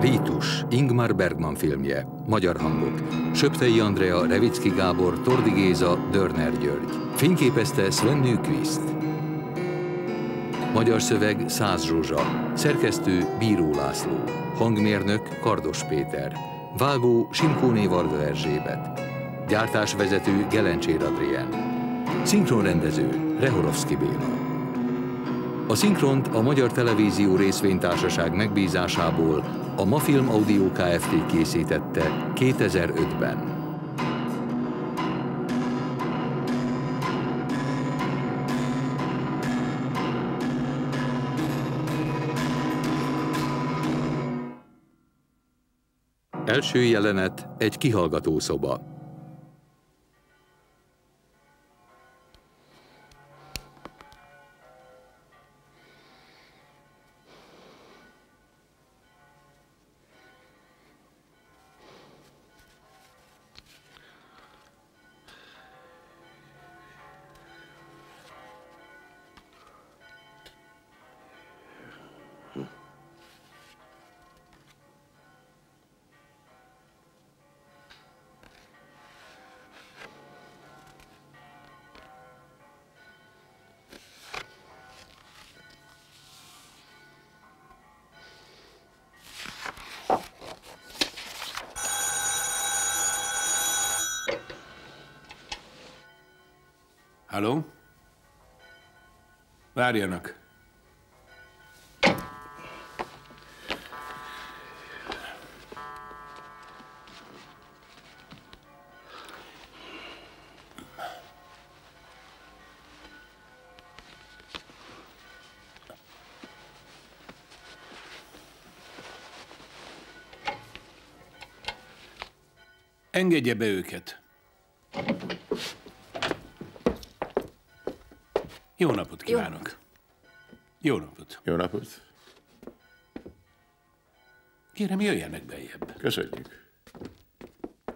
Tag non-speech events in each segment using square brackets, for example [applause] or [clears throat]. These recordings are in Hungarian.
Rítus, Ingmar Bergman filmje, magyar hangok. Söptei Andrea, Revicki Gábor, Tordi Géza, Dörner György. Fényképezte Sven Nykvist. Magyar szöveg Száz Zsuzsa, szerkesztő Bíró László, hangmérnök Kardos Péter, vágó Simkóné Varga Erzsébet, gyártásvezető Gelencsér Adrien, szinkronrendező Rehorovszki Béla. A szinkront a Magyar Televízió részvénytársaság megbízásából a Mafilm Audio Kft. készítette 2005-ben. Első jelenet egy kihallgató szoba. Várjanak. Engedje be őket. Jó napot kívánok. Jó napot. Jó napot. Kérem, jöjjenek bejebb. Köszönjük.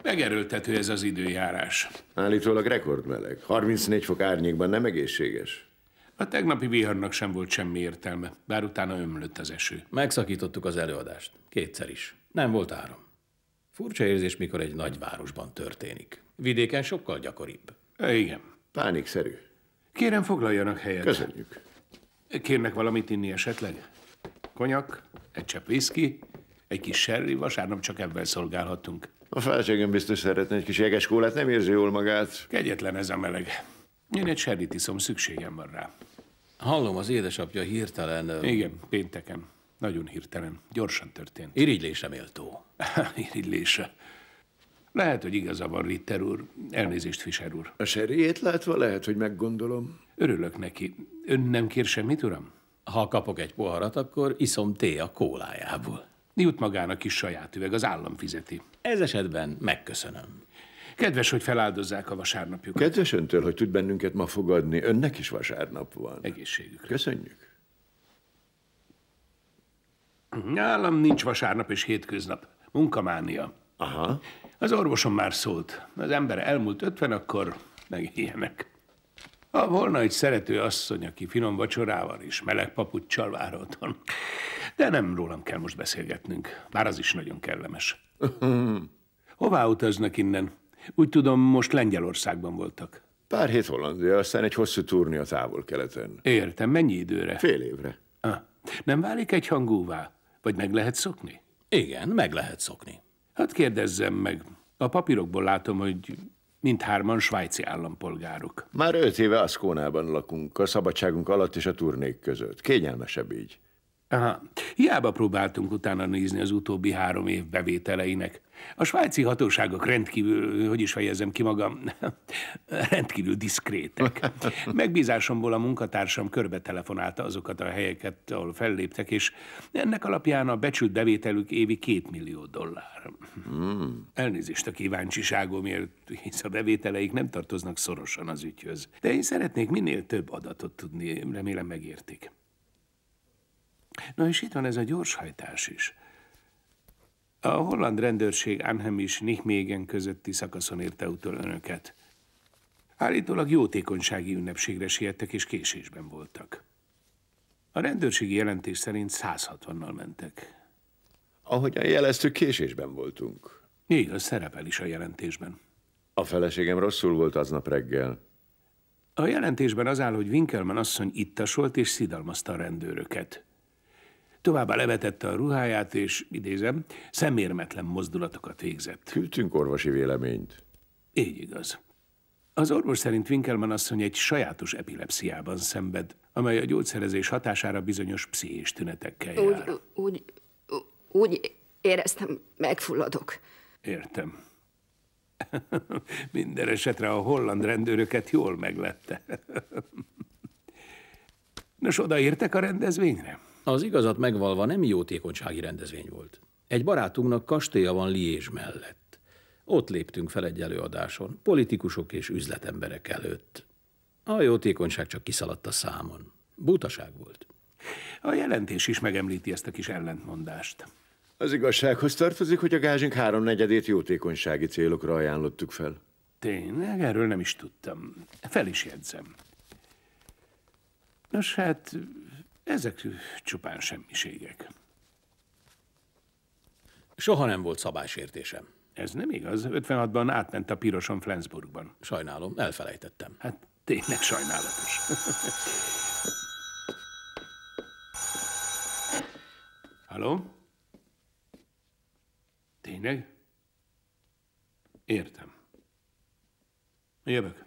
Megerőltető ez az időjárás. Állítólag rekordmeleg. 34 fok árnyékban nem egészséges. A tegnapi viharnak sem volt semmi értelme, bár utána ömlött az eső. Megszakítottuk az előadást. Kétszer is. Nem volt áram. Furcsa érzés, mikor egy nagyvárosban történik. Vidéken sokkal gyakoribb. E, igen. Pánikszerű. Kérem, foglaljanak helyet. Köszönjük. Kérnek valamit inni esetleg? Konyak, egy csepp whisky, egy kis sherry, vasárnap csak ebben szolgálhatunk. A felségem biztos szeretne egy kis jeges kólát, nem érzi jól magát. Kegyetlen ez a meleg. Én egy sherryt iszom, szükségem van rá. Hallom, az édesapja hirtelen... Igen, pénteken. Nagyon hirtelen. Gyorsan történt. Irigylése méltó. [laughs] Irigylése. Lehet, hogy igaza van, Ritter úr. Elnézést, Fischer úr. A serjét látva lehet, hogy meggondolom. Örülök neki. Ön nem kér semmit, uram? Ha kapok egy poharat, akkor iszom té a kólájából. Jut magának is saját üveg, az állam fizeti. Ez esetben megköszönöm. Kedves, hogy feláldozzák a vasárnapjukat. Kedves öntől, hogy tud bennünket ma fogadni. Önnek is vasárnap van. Egészségükre. Köszönjük. Nálam nincs vasárnap és hétköznap. Munkamánia. Aha. Az orvosom már szólt. Az ember elmúlt ötven, akkor meg ilyenek. Ha volna egy szerető asszony, aki finom vacsorával és meleg papuccsal vár otthon. De nem rólam kell most beszélgetnünk, bár az is nagyon kellemes. [laughs] Hová utaznak innen? Úgy tudom, most Lengyelországban voltak. Pár hét Hollandia, aztán egy hosszú turni a távol-keleten. Értem, mennyi időre? Fél évre. Ah, nem válik egy hangúvá? Vagy meg lehet szokni? Igen, meg lehet szokni. Hát kérdezzem meg. A papírokból látom, hogy mindhárman svájci állampolgárok. Már öt éve Aszkónában lakunk, a szabadságunk alatt és a turnék között. Kényelmesebb így. Aha. Hiába próbáltunk utána nézni az utóbbi három év bevételeinek. A svájci hatóságok rendkívül, hogy is fejezem ki magam, [laughs] rendkívül diszkrétek. Megbízásomból a munkatársam körbe telefonálta azokat a helyeket, ahol felléptek, és ennek alapján a becsült bevételük évi két millió dollár. Elnézést a kíváncsiságomért, hisz a bevételeik nem tartoznak szorosan az ügyhöz. De én szeretnék minél több adatot tudni, remélem megértik. Na és itt van ez a gyorshajtás is. A holland rendőrség Anhem és Nijmegen közötti szakaszon érte utol önöket. Állítólag jótékonysági ünnepségre siettek és késésben voltak. A rendőrségi jelentés szerint 160-nal mentek. Ahogyan jeleztük, késésben voltunk. Igaz, szerepel is a jelentésben. A feleségem rosszul volt aznap reggel. A jelentésben az áll, hogy Winkelmann asszony ittasolt és szidalmazta a rendőröket. Továbbá levetette a ruháját, és idézem, szemérmetlen mozdulatokat végzett. Küldtünk orvosi véleményt. Így igaz. Az orvos szerint Winkelmann asszony egy sajátos epilepsziában szenved, amely a gyógyszerezés hatására bizonyos pszichés tünetekkel jár. Úgy, úgy, úgy éreztem, megfulladok. Értem. [laughs] Minden esetre a holland rendőröket jól meglette. [laughs] Nos, odaértek a rendezvényre? Az igazat megvalva nem jótékonysági rendezvény volt. Egy barátunknak kastélya van Liège mellett. Ott léptünk fel egy előadáson, politikusok és üzletemberek előtt. A jótékonyság csak kiszaladt a számon. Butaság volt. A jelentés is megemlíti ezt a kis ellentmondást. Az igazsághoz tartozik, hogy a gázsink háromnegyedét jótékonysági célokra ajánlottuk fel. Tényleg? Erről nem is tudtam. Fel is jegyzem. Nos, hát ezek csupán semmiségek. Soha nem volt szabálysértésem. Ez nem igaz. 56-ban átment a piroson Flensburgban. Sajnálom, elfelejtettem. Hát tényleg sajnálatos. Halló? Tényleg? Értem. Jövök.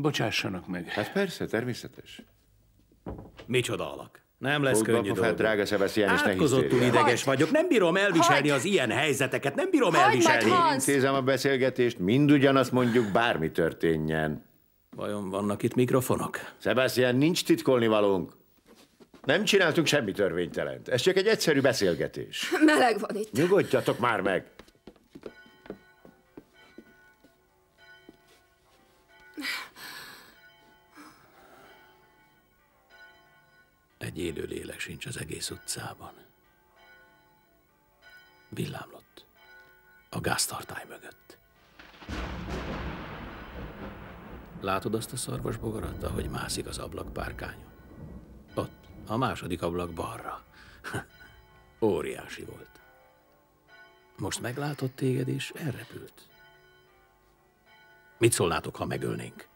Bocsássanak meg. Hát persze, természetes. Micsoda alak. Nem lesz Fogd könnyű fel, dolgom. drága Sebastian, és ne Átkozottul ideges vagyok. Nem bírom elviselni Hagyd! az ilyen helyzeteket. Nem bírom Hagyd elviselni. meg! Intézem a beszélgetést, mind ugyanazt mondjuk, bármi történjen. Vajon vannak itt mikrofonok? Sebastian, nincs titkolni valónk. Nem csináltunk semmi törvénytelent. Ez csak egy egyszerű beszélgetés. Meleg van itt. Nyugodjatok már meg! Egy élő lélek sincs az egész utcában. Villámlott. A gáztartály mögött. Látod azt a szarvasbogarat, ahogy mászik az ablakpárkányon? Ott, a második ablak balra. [laughs] Óriási volt. Most meglátott téged, és elrepült. Mit szólnátok, ha megölnénk?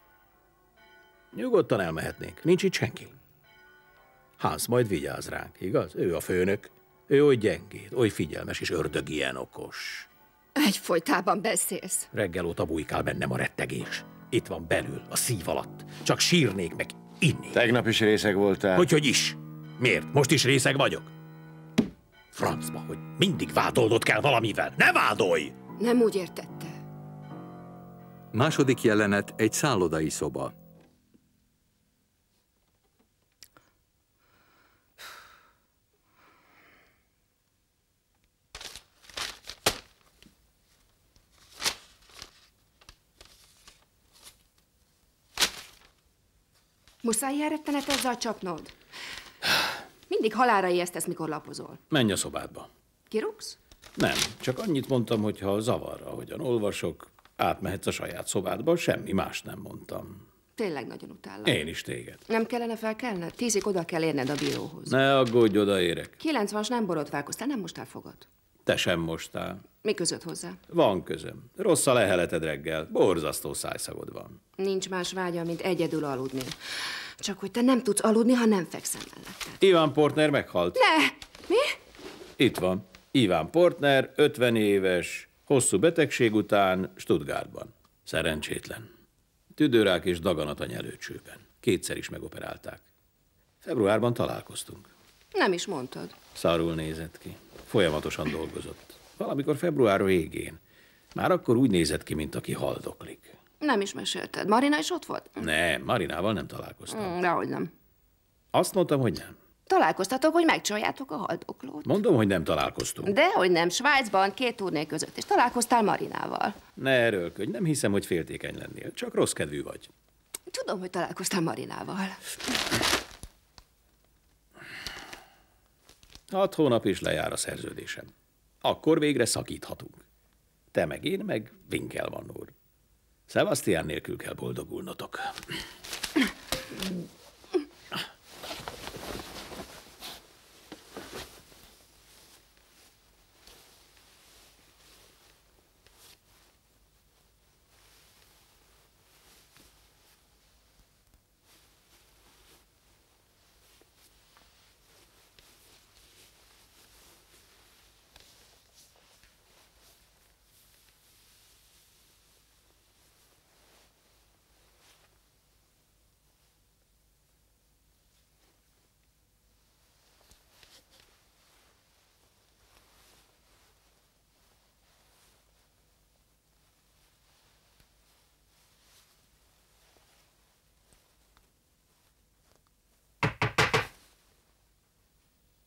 Nyugodtan elmehetnénk. Nincs itt senki. Hans majd vigyáz ránk, igaz? Ő a főnök. Ő oly gyengéd, oly figyelmes és ördög ilyen okos. Egyfolytában beszélsz. Reggel óta bujkál bennem a rettegés. Itt van belül, a szív alatt. Csak sírnék meg, inni. Tegnap is részeg voltál. Hogy, hogy is? Miért? Most is részeg vagyok? Francba, hogy mindig vádolnod kell valamivel. Ne vádolj! Nem úgy értette. Második jelenet egy szállodai szoba. Muszáj ilyen rettenetezzel csapnod? Mindig halára ijesztesz, mikor lapozol. Menj a szobádba. Kirúgsz? Nem, csak annyit mondtam, hogy ha zavar, ahogyan olvasok, átmehetsz a saját szobádba, semmi más nem mondtam. Tényleg nagyon utállak. Én is téged. Nem kellene felkelned? Tízig oda kell érned a bíróhoz. Ne aggódj, odaérek. 90-as nem borotválkoztál, nem mostál fogad. Te sem mostál. Mi között hozzá? Van közöm. Rossz a leheleted reggel. Borzasztó szájszagod van. Nincs más vágya, mint egyedül aludni. Csak hogy te nem tudsz aludni, ha nem fekszem melletted. Iván Portner meghalt. Ne! Mi? Itt van. Iván Portner, 50 éves, hosszú betegség után Stuttgartban. Szerencsétlen. Tüdőrák és daganat a nyelőcsőben. Kétszer is megoperálták. Februárban találkoztunk. Nem is mondtad. Szarul nézett ki. Folyamatosan dolgozott. Valamikor február végén. Már akkor úgy nézett ki, mint aki haldoklik. Nem is mesélted. Marina is ott volt? Nem, Marinával nem találkoztam. Mm, Dehogy nem. Azt mondtam, hogy nem. Találkoztatok, hogy megcsaljátok a haldoklót. Mondom, hogy nem találkoztunk. Dehogy nem, Svájcban, két turné között, és találkoztál Marinával. Ne erőlködj, nem hiszem, hogy féltékeny lennél. Csak rossz kedvű vagy. Tudom, hogy találkoztál Marinával. Hat hónap is lejár a szerződésem. Akkor végre szakíthatunk. Te meg én, meg Winkelmann úr. Sebastian nélkül kell boldogulnotok.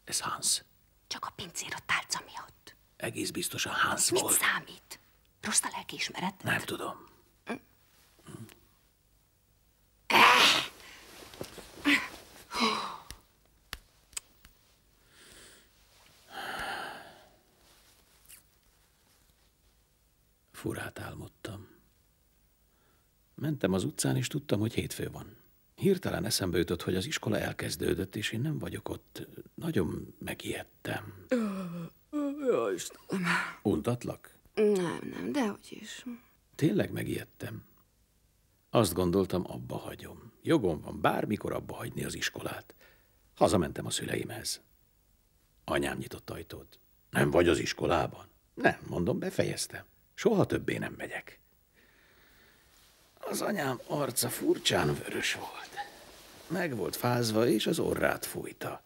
Ez Hans. Csak a pincér a tálca miatt. Egész biztosan Hans Mit volt. számít? Rossz a lelkiismeret? Nem tudom. Furát álmodtam. Mentem az utcán, és tudtam, hogy hétfő van. Hirtelen eszembe jutott, hogy az iskola elkezdődött, és én nem vagyok ott. Nagyon megijedtem. Jó, Istenem. Untatlak? Nem, nem, dehogy is. Tényleg megijedtem. Azt gondoltam, abba hagyom. Jogom van bármikor abba hagyni az iskolát. Hazamentem a szüleimhez. Anyám nyitott ajtót. Nem vagy az iskolában? Nem, mondom, befejeztem. Soha többé nem megyek. Az anyám arca furcsán vörös volt. Meg volt fázva, és az orrát fújta.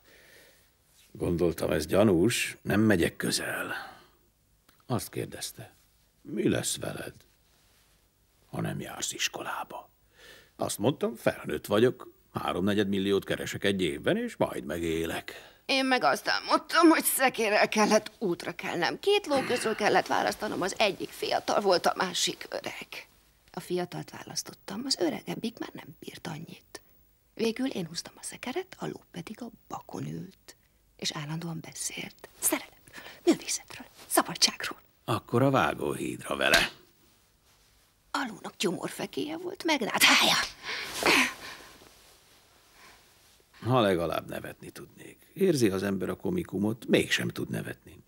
Gondoltam, ez gyanús, nem megyek közel. Azt kérdezte, mi lesz veled, ha nem jársz iskolába? Azt mondtam, felnőtt vagyok, háromnegyed milliót keresek egy évben, és majd megélek. Én meg azt álmodtam, hogy szekérrel kellett útra kelnem. Két ló közül kellett választanom, az egyik fiatal volt, a másik öreg. A fiatalt választottam, az öregebbik már nem bírt annyit. Végül én húztam a szekeret, a ló pedig a bakon ült. És állandóan beszélt. Szerelemről, művészetről, szabadságról. Akkor a vágóhídra vele. A lónak gyomorfekéje volt, megnáthája. Ha legalább nevetni tudnék. Érzi az ember a komikumot, mégsem tud nevetni.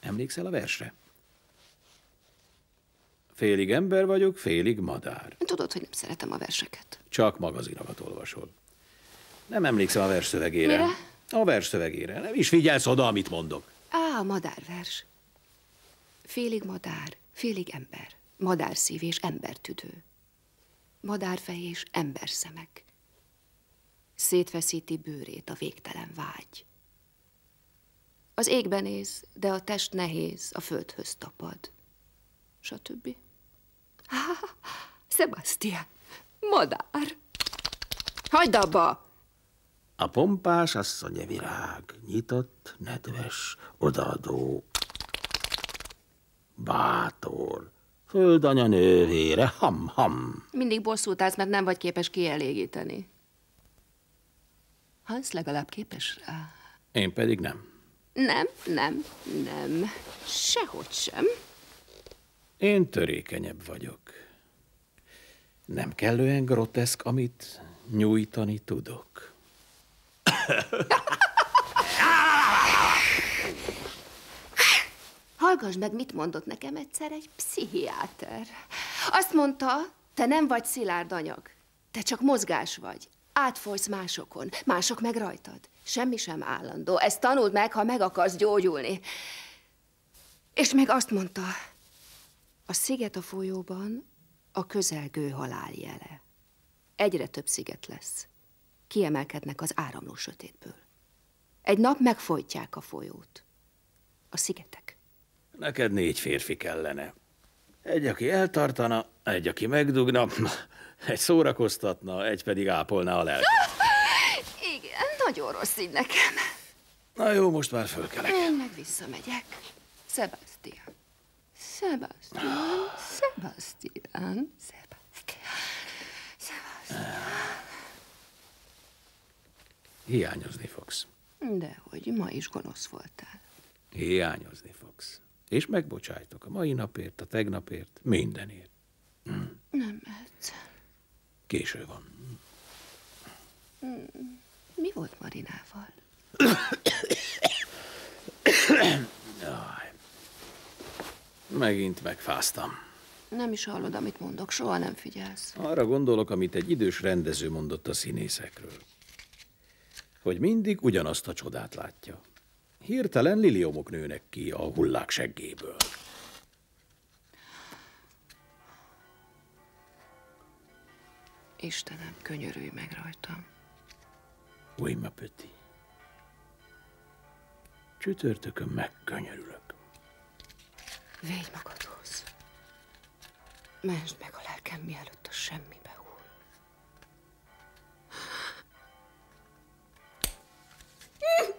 Emlékszel a versre? Félig ember vagyok, félig madár. Tudod, hogy nem szeretem a verseket. Csak magazinokat olvasol. Nem emlékszem a vers szövegére. Mire? A vers szövegére. Nem is figyelsz oda, amit mondok. Á, a madárvers. Félig madár, félig ember. Madárszív és embertüdő. Madárfej és emberszemek. Szétfeszíti bőrét a végtelen vágy. Az égben néz, de a test nehéz, a földhöz tapad. Stb. Ah, [laughs] Sebastian, madár. Hagyd abba! A pompás asszony virág, nyitott, nedves, odaadó, bátor, földanya nővére, ham-ham. Mindig bosszút állsz, mert nem vagy képes kielégíteni. Hans legalább képes rá. Én pedig nem. Nem, nem, nem. Sehogy sem. Én törékenyebb vagyok. Nem kellően groteszk, amit nyújtani tudok. Hallgass meg, mit mondott nekem egyszer egy pszichiáter. Azt mondta, te nem vagy szilárd anyag. Te csak mozgás vagy. Átfolysz másokon, mások meg rajtad. Semmi sem állandó. Ezt tanuld meg, ha meg akarsz gyógyulni. És még azt mondta, a sziget a folyóban a közelgő halál jele. Egyre több sziget lesz. Kiemelkednek az áramló sötétből. Egy nap megfojtják a folyót. A szigetek. Neked négy férfi kellene. Egy, aki eltartana, egy, aki megdugna, [laughs] egy szórakoztatna, egy pedig ápolná a lelket. [laughs] Igen, nagyon rossz így nekem. Na jó, most már fölkelek. Én meg visszamegyek. Sebastian. Sebastian. Sebastian. Sebastian. Sebastian. Hiányozni fogsz. Dehogy, ma is gonosz voltál. Hiányozni fogsz. És megbocsájtok a mai napért, a tegnapért, mindenért. Nem mehetsz. Késő van. Mi volt Marinával? Jaj. Megint megfáztam. Nem is hallod, amit mondok, soha nem figyelsz. Arra gondolok, amit egy idős rendező mondott a színészekről. Hogy mindig ugyanazt a csodát látja. Hirtelen liliomok nőnek ki a hullák seggéből. Istenem, könyörülj meg rajtam. Oui, ma petit. Csütörtökön megkönyörülök. Védj magadhoz. Mentsd meg a lelkem, mielőtt a semmibe hull. Mm. [laughs]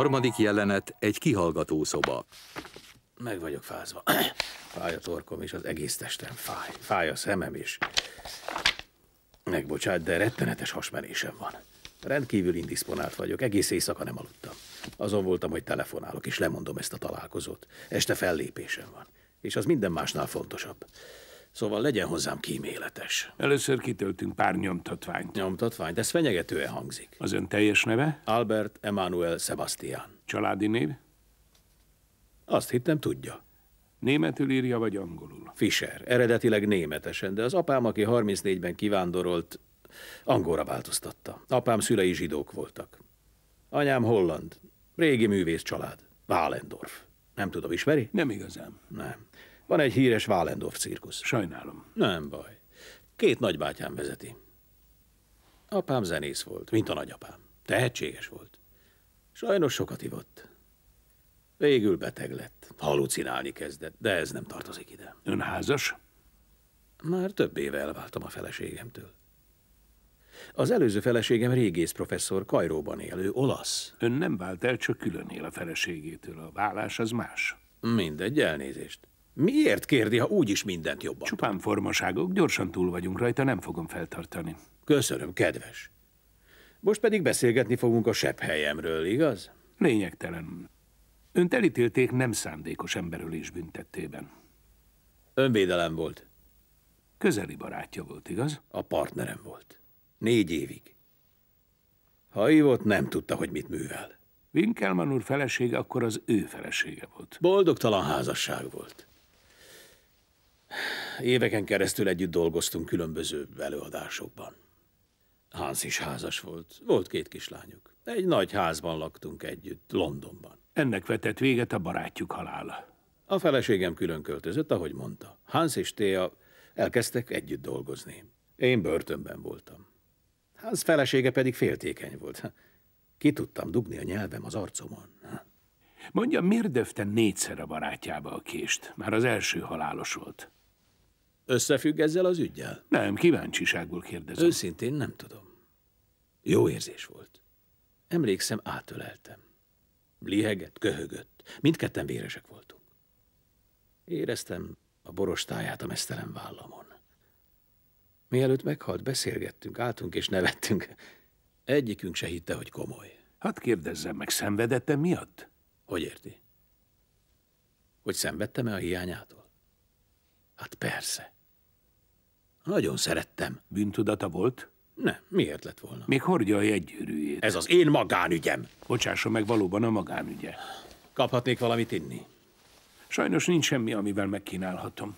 Harmadik jelenet egy kihallgató szoba. Meg vagyok fázva. [clears throat] Fáj a torkom, és az egész testem fáj. Fáj a szemem is. Megbocsát, de rettenetes hasmenésem van. Rendkívül indisponált vagyok, egész éjszaka nem aludtam. Azon voltam, hogy telefonálok, és lemondom ezt a találkozót. Este fellépésem van, és az minden másnál fontosabb. Szóval legyen hozzám kíméletes. Először kitöltünk pár nyomtatványt. Nyomtatványt, ez fenyegetően hangzik. Az ön teljes neve? Albert Emmanuel Sebastian. Családi név? Azt hittem tudja. Németül írja, vagy angolul? Fischer, eredetileg németesen, de az apám, aki 34-ben kivándorolt, angolra változtatta. Apám szülei zsidók voltak. Anyám holland, régi művész család, Wallendorf. Nem tudom, ismeri? Nem igazán. Nem. Van egy híres Wallendorf cirkusz. Sajnálom. Nem baj. Két nagybátyám vezeti. Apám zenész volt, mint a nagyapám. Tehetséges volt. Sajnos sokat ivott. Végül beteg lett. Halucinálni kezdett, de ez nem tartozik ide. Ön házas? Már több éve elváltam a feleségemtől. Az előző feleségem régész professzor Kajróban élő olasz. Ön nem vált el, csak külön él a feleségétől. A vállás az más. Mindegy, elnézést. Miért kérdi, ha úgyis mindent jobban? Csupán formaságok, gyorsan túl vagyunk rajta, nem fogom feltartani. Köszönöm, kedves. Most pedig beszélgetni fogunk a sebb helyemről, igaz? Lényegtelen. Önt elítélték nem szándékos emberölés büntettében. Önvédelem volt. Közeli barátja volt, igaz? A partnerem volt. Négy évig. Ha hívott, nem tudta, hogy mit művel. Winkelmann úr felesége akkor az ő felesége volt. Boldogtalan házasság volt. Éveken keresztül együtt dolgoztunk különböző előadásokban. Hans is házas volt. Volt két kislányuk. Egy nagy házban laktunk együtt, Londonban. Ennek vetett véget a barátjuk halála. A feleségem külön költözött, ahogy mondta. Hans és Thea elkezdtek együtt dolgozni. Én börtönben voltam. Hans felesége pedig féltékeny volt. Ki tudtam dugni a nyelvem az arcomon. Mondja, miért döfte négyszer a barátjába a kést? Már az első halálos volt. Összefügg ezzel az ügyjel? Nem, kíváncsiságból kérdezem. Őszintén nem tudom. Jó érzés volt. Emlékszem, átöleltem. Lihegett, köhögött. Mindketten véresek voltunk. Éreztem a borostáját a mesztelen vállamon. Mielőtt meghalt, beszélgettünk, álltunk és nevettünk. Egyikünk se hitte, hogy komoly. Hát kérdezzem meg, szenvedette miatt? Hogy érti? Hogy szenvedtem-e a hiányától? Hát persze. Nagyon szerettem. Bűntudata volt? Nem, miért lett volna? Még hordja a jegygyűrűjét. Ez az én magánügyem. Bocsásson meg, valóban a magánügye. Kaphatnék valamit inni? Sajnos nincs semmi, amivel megkínálhatom.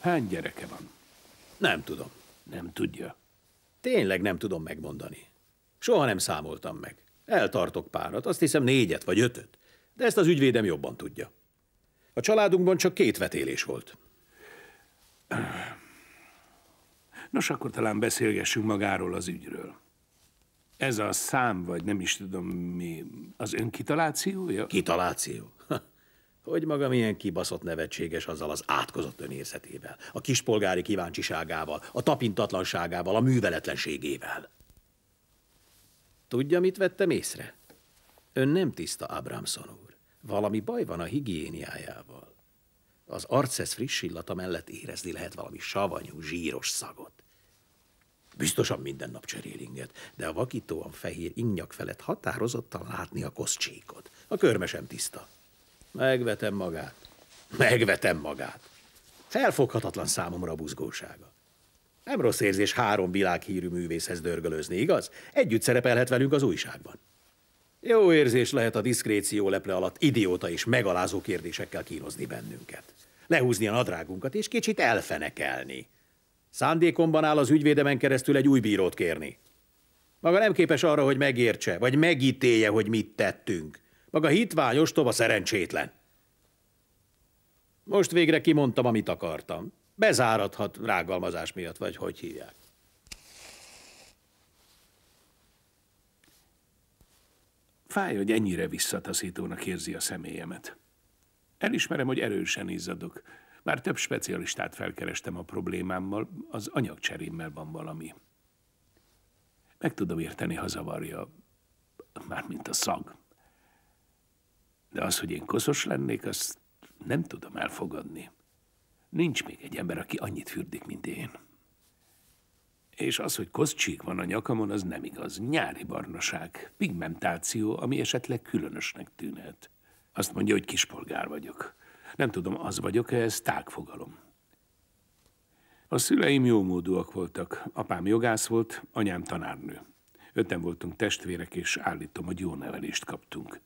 Hány gyereke van? Nem tudom. Nem tudja. Tényleg nem tudom megmondani. Soha nem számoltam meg. Eltartok párat, azt hiszem négyet vagy ötöt. De ezt az ügyvédem jobban tudja. A családunkban csak két vetélés volt. Nos, akkor talán beszélgessünk magáról az ügyről. Ez a szám, vagy nem is tudom mi, az önkitalációja? Kitaláció? Hogy maga milyen kibaszott nevetséges azzal az átkozott önérzetével, a kispolgári kíváncsiságával, a tapintatlanságával, a műveletlenségével. Tudja, mit vettem észre? Ön nem tiszta, Abramson úr. Valami baj van a higiéniájával. Az arcesz friss illata mellett érezni lehet valami savanyú, zsíros szagot. Biztosan minden nap cserélinget, de a vakítóan fehér innyak felett határozottan látni a koszcsíkot. A körme sem tiszta. Megvetem magát. Megvetem magát. Felfoghatatlan számomra a buzgósága. Nem rossz érzés három világhírű művészhez dörgölözni, igaz? Együtt szerepelhet velünk az újságban. Jó érzés lehet a diszkréció leple alatt idióta és megalázó kérdésekkel kínozni bennünket. Lehúzni a nadrágunkat és kicsit elfenekelni. Szándékomban áll az ügyvédemen keresztül egy új bírót kérni. Maga nem képes arra, hogy megértse, vagy megítélje, hogy mit tettünk. Maga hitvány, ostoba, szerencsétlen. Most végre kimondtam, amit akartam. Bezáradhat rágalmazás miatt, vagy hogy hívják. Fáj, hogy ennyire visszataszítónak érzi a személyemet. Elismerem, hogy erősen izzadok. Már több specialistát felkerestem a problémámmal, az anyagcserémmel van valami. Meg tudom érteni, ha zavarja, mármint a szag. De az, hogy én koszos lennék, azt nem tudom elfogadni. Nincs még egy ember, aki annyit fürdik, mint én. És az, hogy koszcsík van a nyakamon, az nem igaz. Nyári barnaság, pigmentáció, ami esetleg különösnek tűnhet. Azt mondja, hogy kispolgár vagyok. Nem tudom, az vagyok-e, ez tágfogalom. A szüleim jómódúak voltak. Apám jogász volt, anyám tanárnő. Öten voltunk testvérek, és állítom, hogy jó nevelést kaptunk.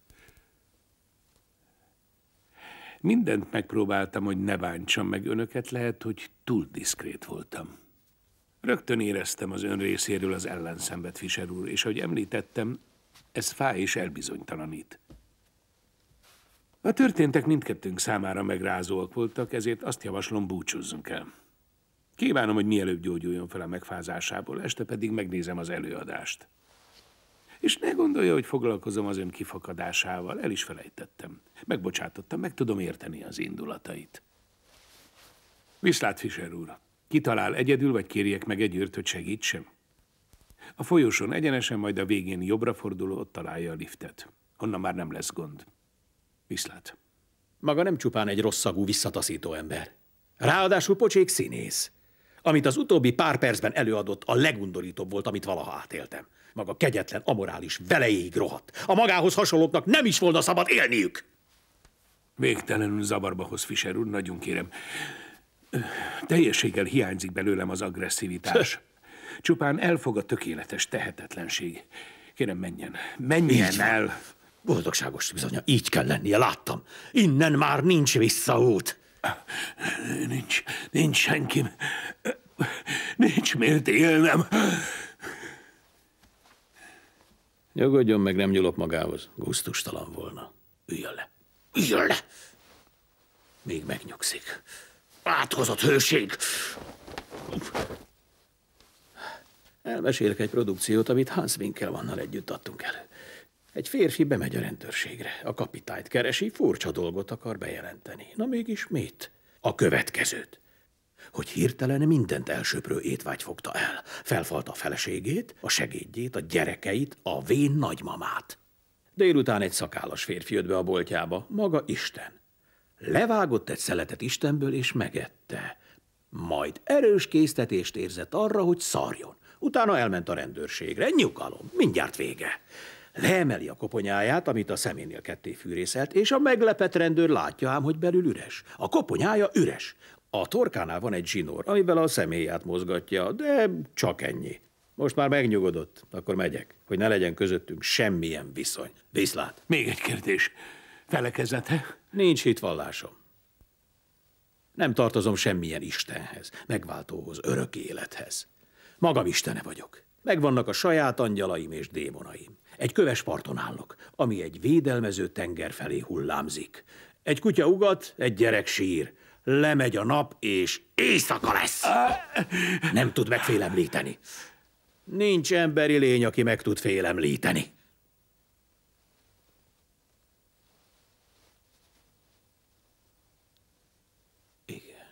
Mindent megpróbáltam, hogy ne bántsam meg önöket, lehet, hogy túl diszkrét voltam. Rögtön éreztem az ön részéről az ellenszenvet, Fischer úr, és ahogy említettem, ez fáj és elbizonytalanít. A történtek mindkettőnk számára megrázóak voltak, ezért azt javaslom, búcsúzzunk el. Kívánom, hogy mielőbb gyógyuljon fel a megfázásából, este pedig megnézem az előadást. És ne gondolja, hogy foglalkozom az ön kifakadásával, el is felejtettem. Megbocsátottam, meg tudom érteni az indulatait. Viszlát, Fischer úr! Kitalál egyedül, vagy kérjek meg egy őrt, hogy segítsem? A folyosón egyenesen, majd a végén jobbra forduló, ott találja a liftet. Onnan már nem lesz gond. Viszlát. Maga nem csupán egy rosszagú, visszataszító ember. Ráadásul pocsék színész. Amit az utóbbi pár percben előadott, a legundorítóbb volt, amit valaha átéltem. Maga kegyetlen, amorális, veleig rohadt. A magához hasonlóknak nem is volna szabad élniük. Végtelenül zavarba hoz Fischer úr, nagyon kérem. Teljességgel hiányzik belőlem az agresszivitás. Csupán elfog a tökéletes tehetetlenség. Kérem, menjen. Menjen így el. Van. Boldogságos bizonya, így kell lennie, láttam. Innen már nincs visszaút. Nincs, nincs senkim. Nincs miért élnem. Nyugodjon meg, nem nyúlok magához. Gusztustalan volna. Üljön le. Üljön le! Még megnyugszik. Áthozott hőség! Elmesélek egy produkciót, amit Hans Winkelmannal együtt adtunk elő. Egy férfi bemegy a rendőrségre. A kapitányt keresi, furcsa dolgot akar bejelenteni. Na mégis mit? A következőt. Hogy hirtelen mindent elsőprő étvágy fogta el. Felfalt a feleségét, a segédjét, a gyerekeit, a vén nagymamát. Délután egy szakállas férfi jött be a boltjába, maga Isten. Levágott egy szeletet Istenből, és megette. Majd erős késztetést érzett arra, hogy szarjon. Utána elment a rendőrségre. Nyugalom, mindjárt vége. Leemeli a koponyáját, amit a szeménél ketté fűrészelt, és a meglepett rendőr látja ám, hogy belül üres. A koponyája üres. A torkánál van egy zsinór, amivel a személyát mozgatja, de csak ennyi. Most már megnyugodott, akkor megyek, hogy ne legyen közöttünk semmilyen viszony. Viszlát! Még egy kérdés. Felekezete? Nincs hitvallásom. Nem tartozom semmilyen Istenhez, megváltóhoz, örök élethez. Magam Istene vagyok. Megvannak a saját angyalaim és démonaim. Egy köves parton állok, ami egy védelmező tenger felé hullámzik. Egy kutya ugat, egy gyerek sír. Lemegy a nap, és éjszaka lesz. Nem tud megfélemlíteni. Nincs emberi lény, aki meg tud félemlíteni. Igen.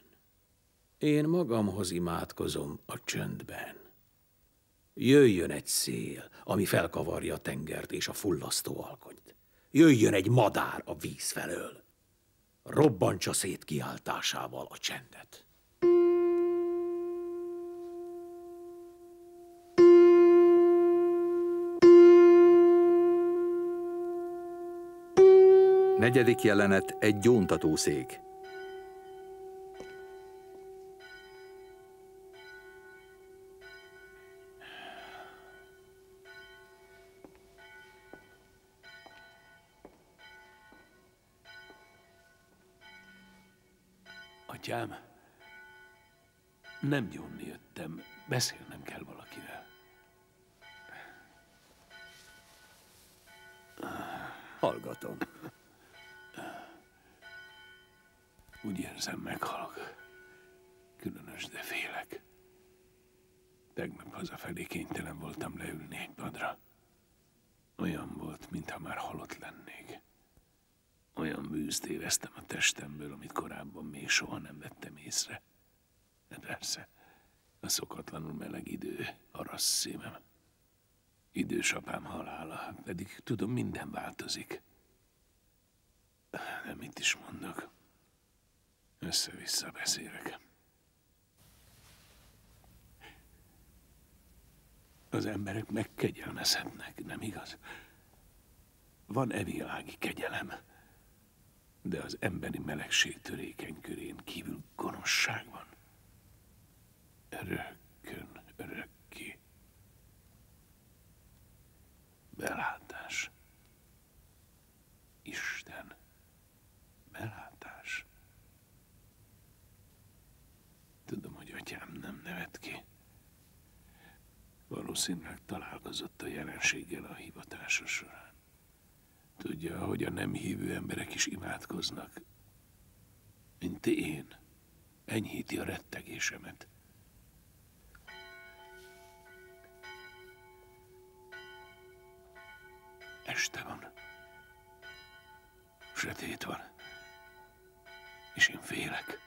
Én magamhoz imádkozom a csöndben. Jöjjön egy szél, ami felkavarja a tengert és a fullasztó alkonyt. Jöjjön egy madár a víz felől. Robbantsa szét kiáltásával a csendet. Negyedik jelenet egy gyóntatószék. Atyám, nem gyónni jöttem, beszélnem kell valakivel. Hallgatom. Úgy érzem, meghalok. Különös, de félek. Tegnap hazafelé kénytelen voltam leülni egy padra. Olyan volt, mintha már halott lennék. Olyan bűzt éreztem a testemből, amit korábban még soha nem vettem észre. De persze, a szokatlanul meleg idő, a rassz szívem. Idősapám halála, pedig tudom, minden változik. De mit is mondok? Össze-vissza beszélek. Az emberek megkegyelmezhetnek, nem igaz? Van evilági kegyelem, de az emberi melegség törékeny körén kívül gonoszság van. Örökkön, örökké. Belátás. Isten. Belátás. Tudom, hogy atyám nem nevet ki. Valószínűleg találkozott a jelenséggel a hivatása során. Tudja, hogy a nem hívő emberek is imádkoznak. Mint én. Enyhíti a rettegésemet. Este van. Sötét van. És én félek.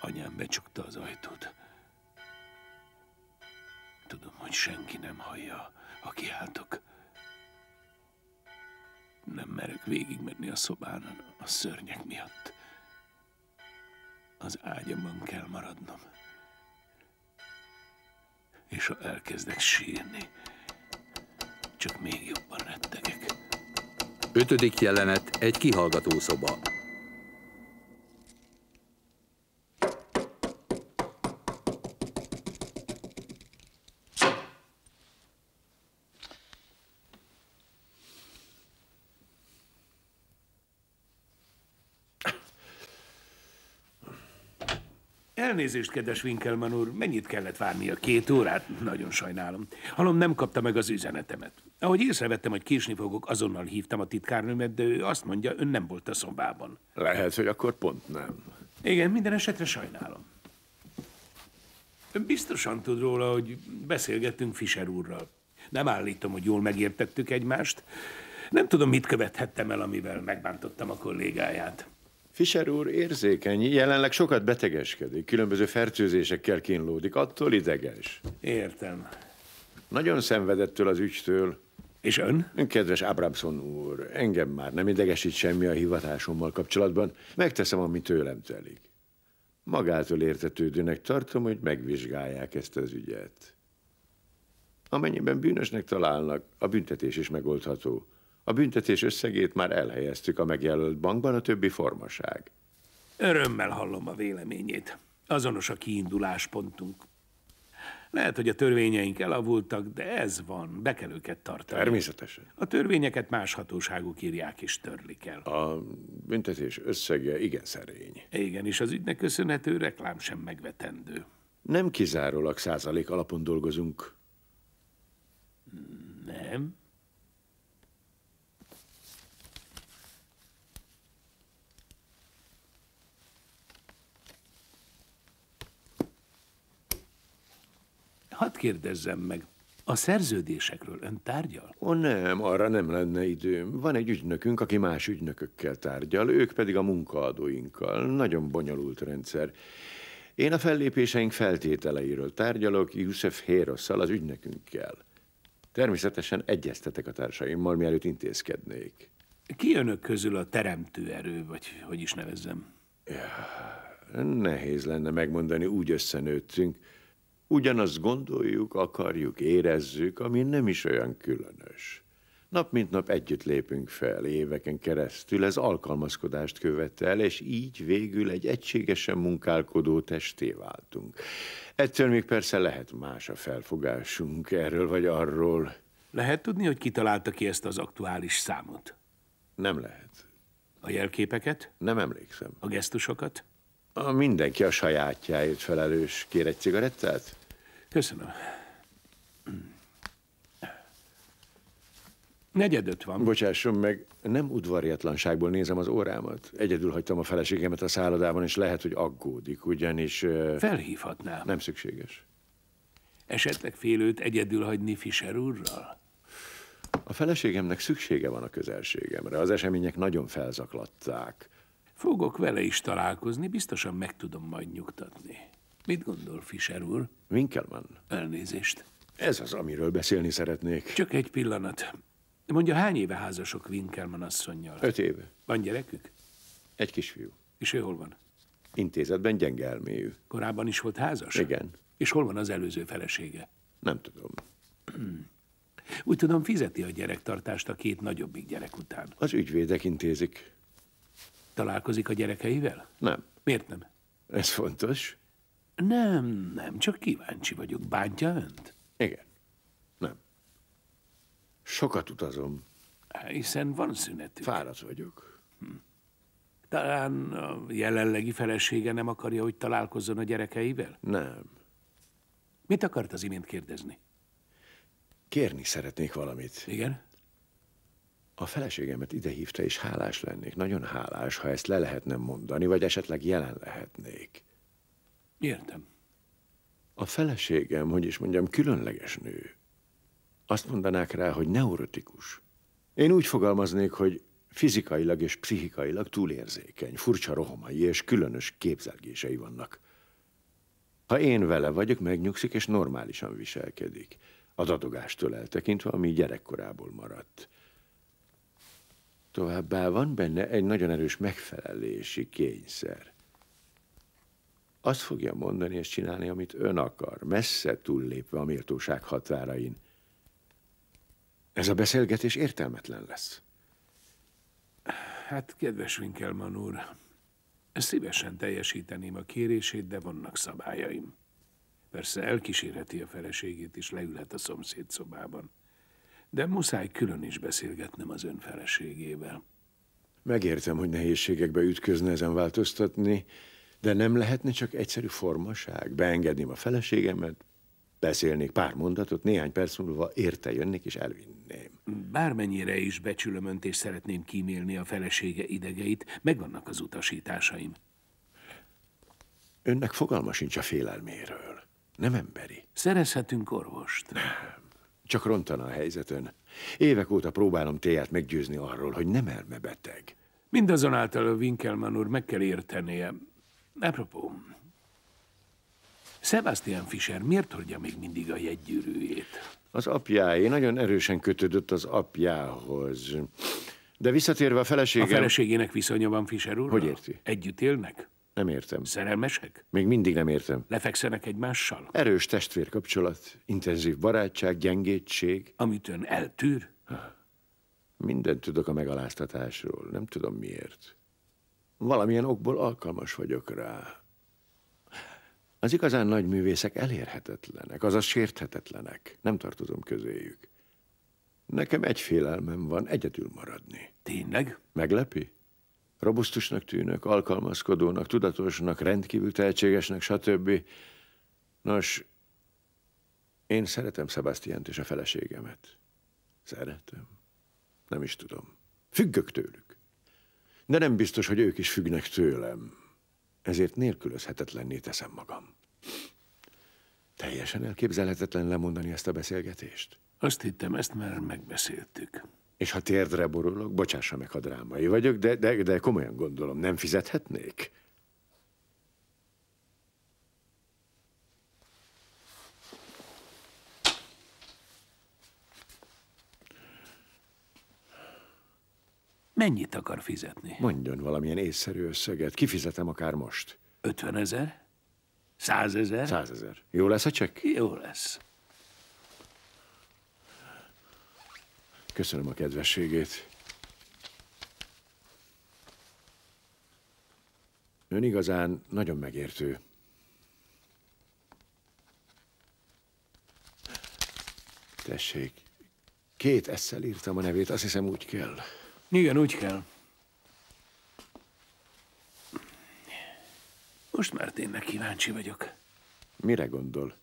Anyám becsukta az ajtót. Tudom, hogy senki nem hallja, ha kiáltok. Nem merek végigmenni a szobán a szörnyek miatt. Az ágyamban kell maradnom. És ha elkezdek sírni, csak még jobban rettegek. Ötödik jelenet, egy kihallgató szoba. Elnézést, kedves Winkelmann úr, mennyit kellett várnia? Két órát? Nagyon sajnálom. Halom nem kapta meg az üzenetemet. Ahogy észrevettem, hogy késni fogok, azonnal hívtam a titkárnőmet, de ő azt mondja, ön nem volt a szobában. Lehet, hogy akkor pont nem. Igen, minden esetre sajnálom. Ön biztosan tud róla, hogy beszélgettünk Fischer úrral. Nem állítom, hogy jól megértettük egymást. Nem tudom, mit követhettem el, amivel megbántottam a kollégáját. Fischer úr érzékeny, jelenleg sokat betegeskedik, különböző fertőzésekkel kínlódik, attól ideges. Értem. Nagyon szenvedettől az ügytől. És ön? Kedves Abramson úr, engem már nem idegesít semmi a hivatásommal kapcsolatban. Megteszem, ami tőlem telik. Magától értetődőnek tartom, hogy megvizsgálják ezt az ügyet. Amennyiben bűnösnek találnak, a büntetés is megoldható. A büntetés összegét már elhelyeztük a megjelölt bankban, a többi formaság. Örömmel hallom a véleményét. Azonos a kiinduláspontunk. Lehet, hogy a törvényeink elavultak, de ez van, be kell őket tartani. Természetesen. A törvényeket más hatóságok írják és törlik el. A büntetés összege igen szerény. Igen, és az ügynek köszönhető reklám sem megvetendő. Nem kizárólag százalék alapon dolgozunk. Nem? Hadd kérdezzem meg, a szerződésekről ön tárgyal? Ó, nem, arra nem lenne időm. Van egy ügynökünk, aki más ügynökökkel tárgyal, ők pedig a munkaadóinkkal. Nagyon bonyolult rendszer. Én a fellépéseink feltételeiről tárgyalok Yusuf Hérosszal, az ügynökünkkel. Természetesen egyeztetek a társaimmal, mielőtt intézkednék. Ki önök közül a teremtő erő, vagy hogy is nevezzem? Nehéz lenne megmondani, úgy összenőttünk. Ugyanazt gondoljuk, akarjuk, érezzük, ami nem is olyan különös. Nap mint nap együtt lépünk fel éveken keresztül, ez alkalmazkodást követel, és így végül egy egységesen munkálkodó testé váltunk. Ettől még persze lehet más a felfogásunk erről vagy arról. Lehet tudni, hogy ki találta ki ezt az aktuális számot? Nem lehet. A jelképeket? Nem emlékszem. A gesztusokat? A mindenki a sajátjáért felelős. Kér egy cigarettát? Köszönöm. Negyedöt van. Bocsásson meg, nem udvariatlanságból nézem az órámat. Egyedül hagytam a feleségemet a szállodában, és lehet, hogy aggódik, ugyanis... Uh, Felhívhatnám. nem szükséges. Esetleg félőt egyedül hagyni Fischer úrral? A feleségemnek szüksége van a közelségemre. Az események nagyon felzaklatták. Fogok vele is találkozni, biztosan meg tudom majd nyugtatni. Mit gondol Fischer úr? Winkelmann, Elnézést. Ez az, amiről beszélni szeretnék. Csak egy pillanat. Mondja, hány éve házasok Winkelmann asszonynal? Öt éve. Van gyerekük? Egy kisfiú. És ő hol van? Intézetben gyenge elmélyű. Korábban is volt házas? Igen. És hol van az előző felesége? Nem tudom. Úgy tudom, fizeti a gyerektartást a két nagyobbik gyerek után. Az ügyvédek intézik. Találkozik a gyerekeivel? Nem. Miért nem? Ez fontos? Nem, nem, csak kíváncsi vagyok. Bántja önt? Igen. Nem. Sokat utazom. Hiszen van szünetük. Fáradt vagyok. Talán a jelenlegi felesége nem akarja, hogy találkozzon a gyerekeivel? Nem. Mit akart az imént kérdezni? Kérni szeretnék valamit. Igen? A feleségemet ide hívta, és hálás lennék. Nagyon hálás, ha ezt le lehetne mondani, vagy esetleg jelen lehetnék. Értem. A feleségem, hogy is mondjam, különleges nő. Azt mondanák rá, hogy neurotikus. Én úgy fogalmaznék, hogy fizikailag és pszichikailag túlérzékeny, furcsa rohamai és különös képzelgései vannak. Ha én vele vagyok, megnyugszik és normálisan viselkedik. A dadogástól eltekintve, ami gyerekkorából maradt. Továbbá van benne egy nagyon erős megfelelési kényszer. Azt fogja mondani és csinálni, amit ön akar, messze túllépve a méltóság határain. Ez a beszélgetés értelmetlen lesz. Hát, kedves Winkelmann úr, szívesen teljesíteném a kérését, de vannak szabályaim. Persze elkísérheti a feleségét, és leülhet a szomszéd szobában. De muszáj külön is beszélgetnem az ön feleségével. Megértem, hogy nehézségekbe ütközne ezen változtatni, de nem lehetne csak egyszerű formaság. Beengedném a feleségemet, beszélnék pár mondatot, néhány perc múlva érte jönnék és elvinném. Bármennyire is becsülöm önt és szeretném kímélni a felesége idegeit, megvannak az utasításaim. Önnek fogalma sincs a félelméről. Nem emberi. Szerezhetünk orvost. Csak rontana a helyzetön. Évek óta próbálom téját meggyőzni arról, hogy nem elmebeteg. Mindazonáltal a Winkelmann úr meg kell értenie. Apropó, Sebastian Fischer miért hordja még mindig a jegygyűrűjét? Az apjáé nagyon erősen kötődött az apjához. De visszatérve a A feleségem... feleségének viszonya van Fischer úrral? Hogy érti? Együtt élnek? Nem értem. Szerelmesek? Még mindig nem értem. Lefekszenek egymással? Erős testvérkapcsolat, intenzív barátság, gyengétség. Amit ön eltűr? Mindent tudok a megaláztatásról, nem tudom miért. Valamilyen okból alkalmas vagyok rá. Az igazán nagy művészek elérhetetlenek, azaz sérthetetlenek. Nem tartozom közéjük. Nekem egy félelmem van, egyedül maradni. Tényleg? Meglepi? Robusztusnak tűnök, alkalmazkodónak, tudatosnak, rendkívül tehetségesnek, stb. Nos, én szeretem Sebastiánt és a feleségemet. Szeretem. Nem is tudom. Függök tőlük. De nem biztos, hogy ők is függnek tőlem. Ezért nélkülözhetetlenné teszem magam. Teljesen elképzelhetetlen lemondani ezt a beszélgetést. Azt hittem, ezt már megbeszéltük. És ha térdre borulok, bocsássa meg, ha drámai vagyok, de, de, de komolyan gondolom, nem fizethetnék? Mennyit akar fizetni? Mondjon valamilyen észszerű összeget, kifizetem akár most. 50 ezer? 100 ezer? Százezer. Jó lesz a csekk? Jó lesz. Köszönöm a kedvességét. Ön igazán nagyon megértő. Tessék, két esszel írtam a nevét, azt hiszem úgy kell. Igen, úgy kell. Most már tényleg kíváncsi vagyok. Mire gondol?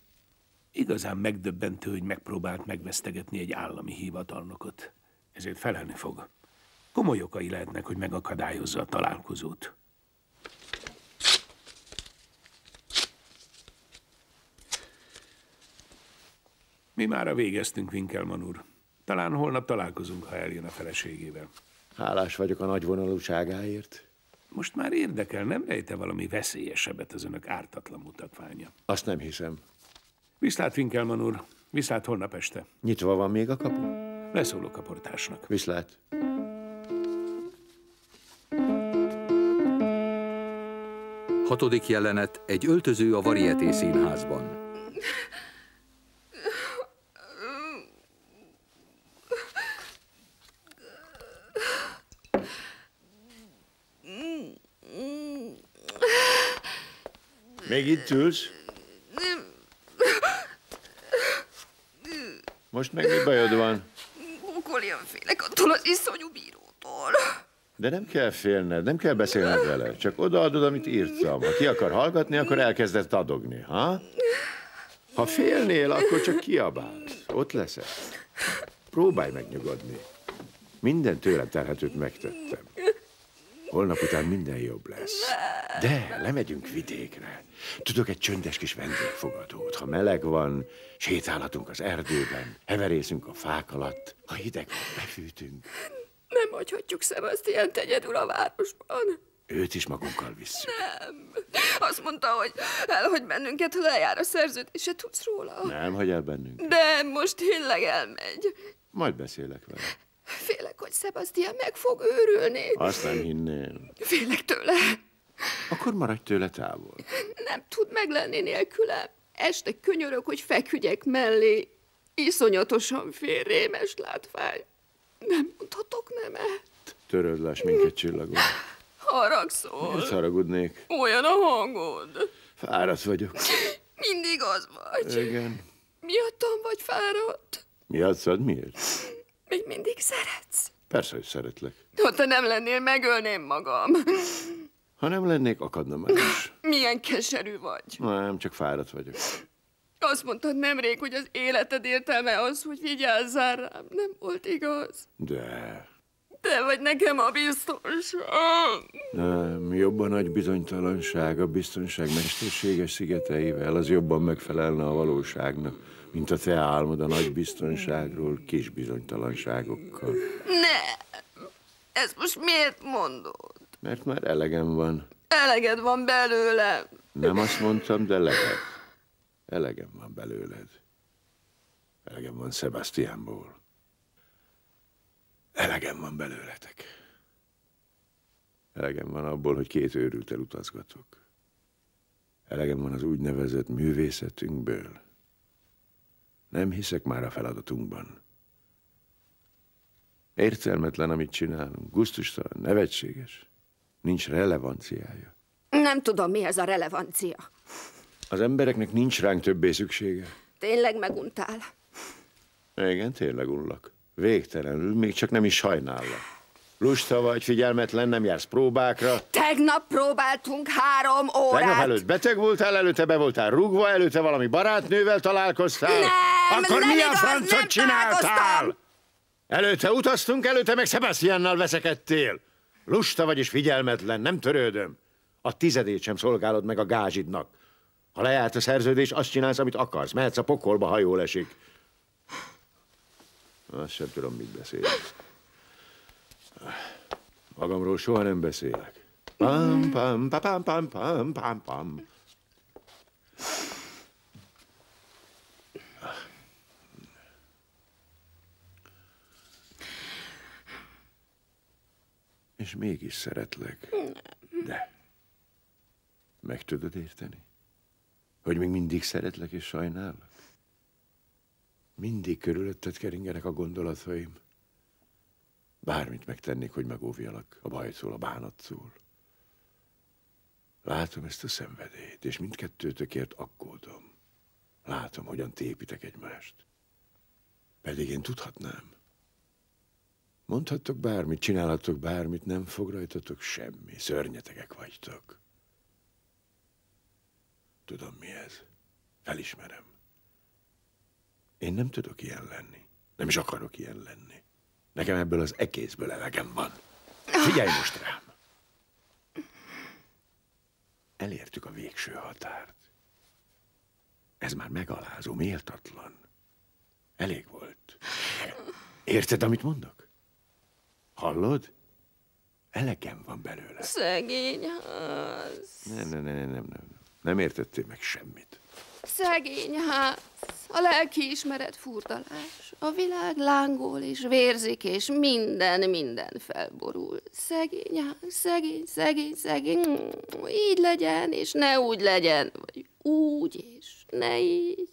Igazán megdöbbentő, hogy megpróbált megvesztegetni egy állami hivatalnokot. Ezért felelni fog. Komoly okai lehetnek, hogy megakadályozza a találkozót. Mi már végeztünk, Winkelmann úr. Talán holnap találkozunk, ha eljön a feleségével. Hálás vagyok a nagyvonalúságáért. Most már érdekel, nem rejte valami veszélyesebbet az önök ártatlan mutatványa. Azt nem hiszem. Viszlát, Winkelmann úr. Viszlát holnap este. Nyitva van még a kapu? Leszólok a portásnak. Viszlát. Hatodik jelenet, egy öltöző a Varieté színházban. [laughs] Még itt ülsz? Most meg mi bajod van? Ókoljan félek attól az iszonyú bírótól. De nem kell félned, nem kell beszélned vele. Csak odaadod, amit írtam. Ha ki akar hallgatni, akkor elkezdett adogni, ha? Ha félnél, akkor csak kiabálsz. Ott leszel. Próbálj megnyugodni. Minden tőlem terhetőt megtettem. Holnap után minden jobb lesz. De lemegyünk vidékre. Tudok egy csöndes kis vendégfogadót. Ha meleg van, sétálhatunk az erdőben, heverészünk a fák alatt. Ha hideg van, befűtünk. Nem hagyhatjuk Sebastian egyedül a városban. Őt is magunkkal visszük. Nem. Azt mondta, hogy elhagy bennünket, ha lejár a szerződése, tudsz róla? Nem hagy el bennünk. De most tényleg elmegy. Majd beszélek vele. Félek, hogy Sebastian meg fog őrülni. Azt nem hinném. Félek tőle. Akkor maradj tőle távol. Nem tud meglenni nélkülem. Este könyörök, hogy feküdjek mellé. Iszonyatosan fél rémes látvány. Nem mondhatok nemet. A sminket csillagon. Haragszol. Miért haragudnék? Olyan a hangod. Fáradt vagyok. Mindig az vagy. Igen. Miattam vagy fáradt. Miattad miért? Még mindig szeretsz. Persze, hogy szeretlek. Ha te nem lennél, megölném magam. Ha nem lennék, akadna már is. [laughs] Milyen keserű vagy. Nem, csak fáradt vagyok. Azt mondtad nemrég, hogy az életed értelme az, hogy vigyázzál rám. Nem volt igaz. De Te vagy nekem a biztonság. nem, jobban nagy bizonytalanság a biztonság mesterséges szigeteivel, az jobban megfelelne a valóságnak, mint a te álmod a nagy biztonságról kis bizonytalanságokkal. Nem. Ezt most miért mondod? Mert már elegem van. Eleged van belőlem. Nem azt mondtam, de lehet. Elegem van belőled. Elegem van Sebastianból. Elegem van belőletek. Elegem van abból, hogy két őrültel utazgatok. Elegem van az úgynevezett művészetünkből. Nem hiszek már a feladatunkban. Értelmetlen, amit csinálunk. Gusztustalan, nevetséges. Nincs relevanciája. Nem tudom, mi ez a relevancia. Az embereknek nincs ránk többé szüksége. Tényleg meguntál. Igen, tényleg ullak. Végtelenül, még csak nem is sajnállak. Lusta vagy, figyelmetlen, nem jársz próbákra. Tegnap próbáltunk három órát. Tegnap előtt beteg voltál, előtte be voltál rúgva, előtte valami barátnővel találkoztál. Nem, Akkor nem mi a igaz, francot nem csináltál? Előtte utaztunk, előtte meg Sebastiannal veszekedtél. Lusta vagy és figyelmetlen, nem törődöm. A tizedét sem szolgálod meg a gázsidnak. Ha lejárt a szerződés, azt csinálsz, amit akarsz. Mehetsz a pokolba, ha jól esik. Azt sem tudom, mit beszélek. Magamról soha nem beszélek. Pam, pam, pa, pam, pam, pam, pam, pam. És mégis szeretlek. De. Meg tudod érteni? Hogy még mindig szeretlek és sajnálok? Mindig körülötted keringenek a gondolataim. Bármit megtennék, hogy megóvjalak a bajtól, a bánattól. Látom ezt a szenvedélyt, és mindkettőtökért aggódom. Látom, hogyan tépitek egymást. Pedig én tudhatnám. Mondhattok bármit, csinálhattok bármit, nem fog rajtatok semmi. Szörnyetegek vagytok. Tudom mi ez. Felismerem. Én nem tudok ilyen lenni. Nem is akarok ilyen lenni. Nekem ebből az egészből elegem van. Figyelj most rám! Elértük a végső határt. Ez már megalázó, méltatlan. Elég volt. Érted, amit mondok? Hallod? Elegem van belőle. Szegény ház. Nem, nem, nem, nem, nem, nem. Értettél meg semmit. Szegény ház, a lelki ismeret furdalás. A világ lángol és vérzik, és minden, minden felborul. Szegény ház, szegény, szegény, szegény. Így legyen, és ne úgy legyen. Vagy úgy, és ne így.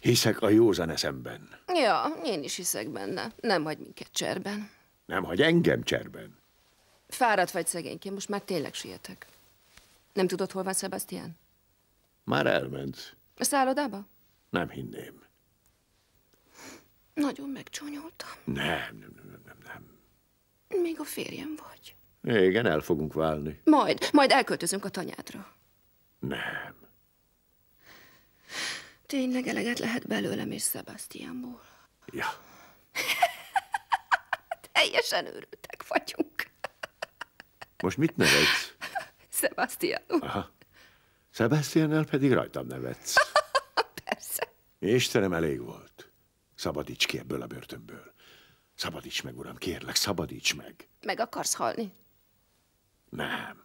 Hiszek a józan eszemben. Ja, én is hiszek benne. Nem hagy minket cserben. Nem hagy engem cserben. Fáradt vagy szegényként, most már tényleg sietek. Nem tudod, hol van Sebastian? Már elment. A szállodába? Nem hinném. Nagyon megcsúnyoltam. Nem, nem, nem, nem, nem. Még a férjem vagy. Igen, el fogunk válni. Majd, majd elköltözünk a tanyádra. Nem. Tényleg eleget lehet belőlem és Sebastianból. Ja. [laughs] Teljesen őrültek vagyunk. Most mit nevetsz? Sebastian. Aha. Sebastiannel pedig rajtam nevetsz. [laughs] Persze. Istenem, elég volt. Szabadíts ki ebből a börtönből. Szabadíts meg, uram, kérlek, szabadíts meg. Meg akarsz halni? Nem.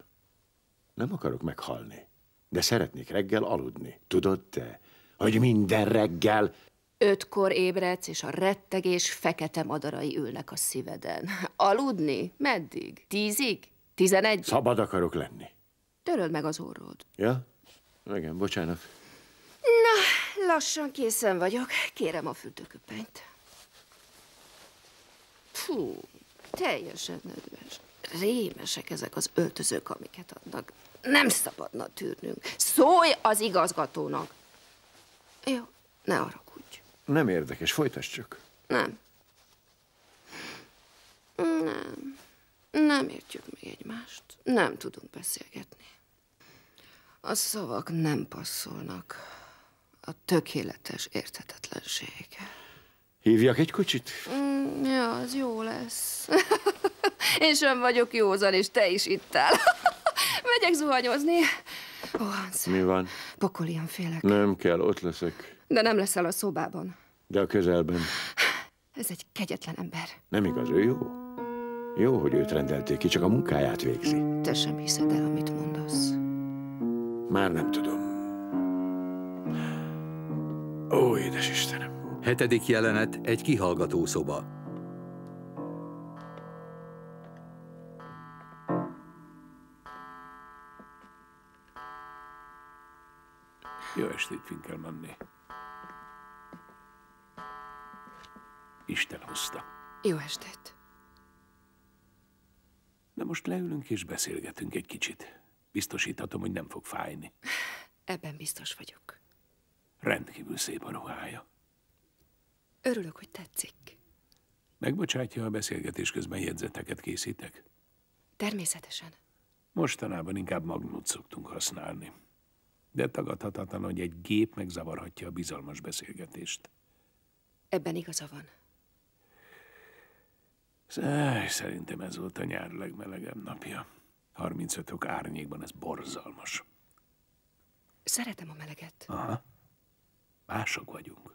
Nem akarok meghalni. De szeretnék reggel aludni. Tudod te, hogy minden reggel... Ötkor ébredsz, és a rettegés fekete madarai ülnek a szíveden. [laughs] Aludni? Meddig? Tízig? Tizenegy? Szabad akarok lenni. Töröld meg az orrod. Ja? Igen, bocsánat. Lassan készen vagyok. Kérem a fürdőköpenyt. Fú, teljesen nedves. Rémesek ezek az öltözők, amiket adnak. Nem szabadna tűrnünk. Szólj az igazgatónak. Jó, ne haragudj. Nem érdekes, folytasd csak. Nem. Nem. Nem értjük még egymást. Nem tudunk beszélgetni. A szavak nem passzolnak. A tökéletes érthetetlenség. Hívjak egy kocsit? Mm, ja, az jó lesz. [laughs] Én sem vagyok józan, és te is ittál. [laughs] Megyek zuhanyozni. Ó, Hans, Mi van? pokolian félek. Nem kell, ott leszek. De nem leszel a szobában. De a közelben. Ez egy kegyetlen ember. Nem igaz, ő jó? Jó, hogy őt rendelték ki, csak a munkáját végzi. Te sem hiszed el, amit mondasz. Már nem tudom. Ó, édes Istenem. Hetedik jelenet egy kihallgató szoba. Jó estét, Finkelmanné. Isten hozta. Jó estét. Na most leülünk és beszélgetünk egy kicsit. Biztosíthatom, hogy nem fog fájni. Ebben biztos vagyok. Rendkívül szép a ruhája. Örülök, hogy tetszik. Megbocsátja, a beszélgetés közben jegyzeteket készítek? Természetesen. Mostanában inkább magnót szoktunk használni. De tagadhatatlan, hogy egy gép megzavarhatja a bizalmas beszélgetést. Ebben igaza van. Száj, szerintem ez volt a nyár legmelegebb napja. 35 fok árnyékban ez borzalmas. Szeretem a meleget. Aha. Mások vagyunk.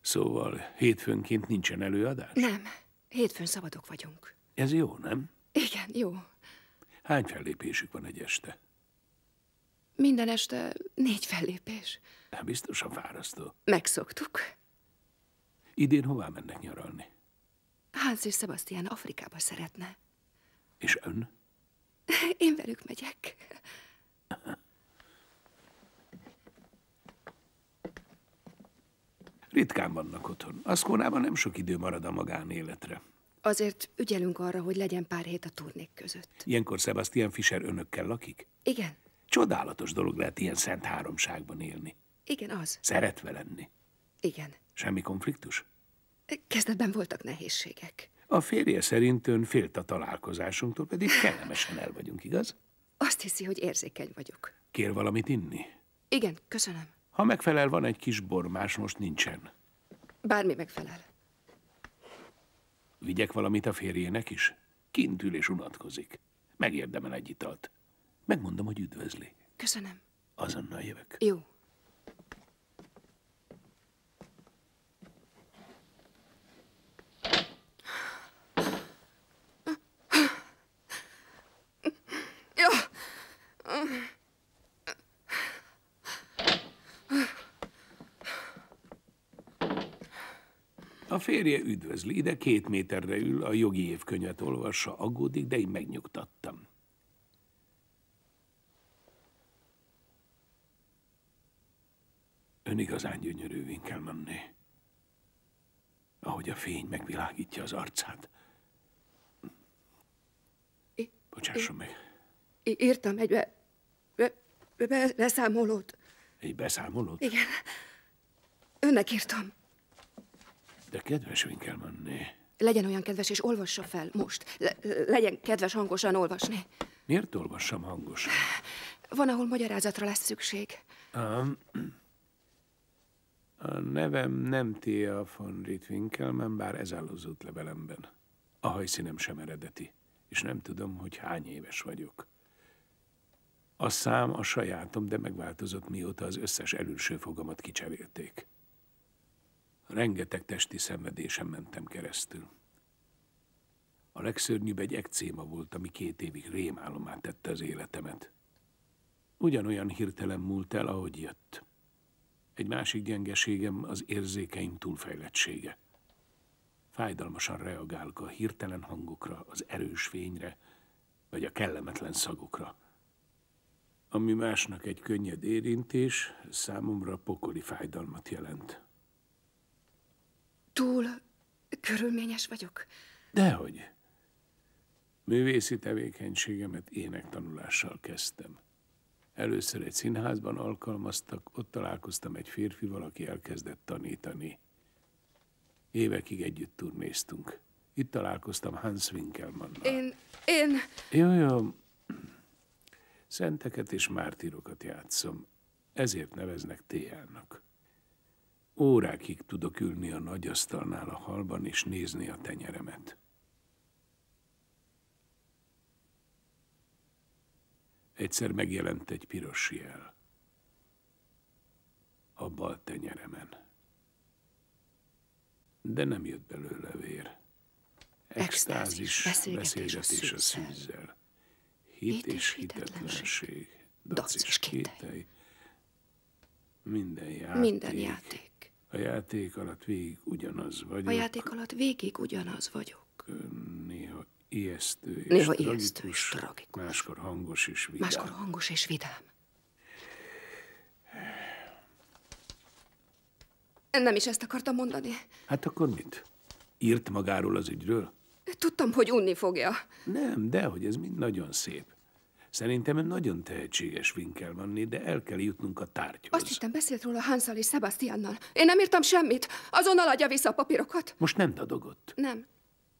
Szóval hétfőnként nincsen előadás? Nem, hétfőn szabadok vagyunk. Ez jó, nem? Igen, jó. Hány fellépésük van egy este? Minden este négy fellépés. Biztosan fárasztó. Megszoktuk. Idén hová mennek nyaralni? Hans és Sebastian Afrikába szeretne. És ön? [laughs] Én velük megyek. Ritkán vannak otthon. Aszkónában nem sok idő marad a magánéletre. Azért ügyelünk arra, hogy legyen pár hét a turnék között. Ilyenkor Sebastian Fischer önökkel lakik? Igen, Csodálatos dolog lehet ilyen szent háromságban élni. igen az. Szeretve lenni. Igen. Semmi konfliktus? Kezdetben voltak nehézségek. A férje szerint ön félt a találkozásunktól, pedig kellemesen el vagyunk, igaz? Azt hiszi, hogy érzékeny vagyok. Kér valamit inni? Igen, köszönöm. Ha megfelel, van egy kis bor, más most nincsen. Bármi megfelel. Vigyek valamit a férjének is? Kint ül és unatkozik. Megérdemel egy italt. Megmondom, hogy üdvözli. Köszönöm. Azonnal jövök. Jó. A férje üdvözli, ide két méterre ül, a jogi évkönyvet olvassa, aggódik, de én megnyugtattam. Ön igazán gyönyörű, Winkelmanné. Ahogy a fény megvilágítja az arcát. Bocsásson meg. Írtam egy be, be, be, beszámolót. Egy beszámolót? Igen. Önnek írtam. De kedves Winkelmanné. Legyen olyan kedves, és olvassa fel most. Le, legyen kedves hangosan olvasni. Miért olvassam hangosan? Van, ahol magyarázatra lesz szükség. Um, a nevem nem Tia von Ritwinkelmann, bár ez áll az útlevelemben. A hajszínem sem eredeti, és nem tudom, hogy hány éves vagyok. A szám a sajátom, de megváltozott, mióta az összes előső fogamat kicserélték. Rengeteg testi szenvedésen mentem keresztül. A legszörnyűbb egy ekcéma volt, ami két évig rémálomát tette az életemet. Ugyanolyan hirtelen múlt el, ahogy jött. Egy másik gyengeségem az érzékeim túlfejlettsége. Fájdalmasan reagálok a hirtelen hangokra, az erős fényre, vagy a kellemetlen szagokra. Ami másnak egy könnyed érintés, számomra pokoli fájdalmat jelent. Túl körülményes vagyok? Dehogy. Művészi tevékenységemet énektanulással kezdtem. Először egy színházban alkalmaztak, ott találkoztam egy férfival, aki elkezdett tanítani. Évekig együtt turnéztunk. Itt találkoztam Hans Winkelmannnal. Én, én... Jó, jó. Szenteket és mártírokat játszom. Ezért neveznek Téjának. Órákig tudok ülni a nagy asztalnál a halban és nézni a tenyeremet. Egyszer megjelent egy piros jel. A bal tenyeremen. De nem jött belőle vér. Extázis, beszélgetés a szűzzel. Hit és hitetlenség. Dac és kételj. Minden játék. Minden játék. A játék alatt végig ugyanaz vagyok. A játék alatt végig ugyanaz vagyok. Néha ijesztő és Néha tragikus, ijesztő és tragikus. Máskor hangos és vidám. Máskor hangos és vidám. Nem is ezt akartam mondani. Hát akkor mit? Írt magáról az ügyről? Tudtam, hogy unni fogja. Nem, de hogy ez mind nagyon szép. Szerintem nagyon tehetséges Winkelmanné, de el kell jutnunk a tárgyhoz. Azt hittem, beszélt róla Hanszal és Sebastiannal. Én nem írtam semmit. Azonnal adja vissza a papírokat. Most nem dadogott. Nem.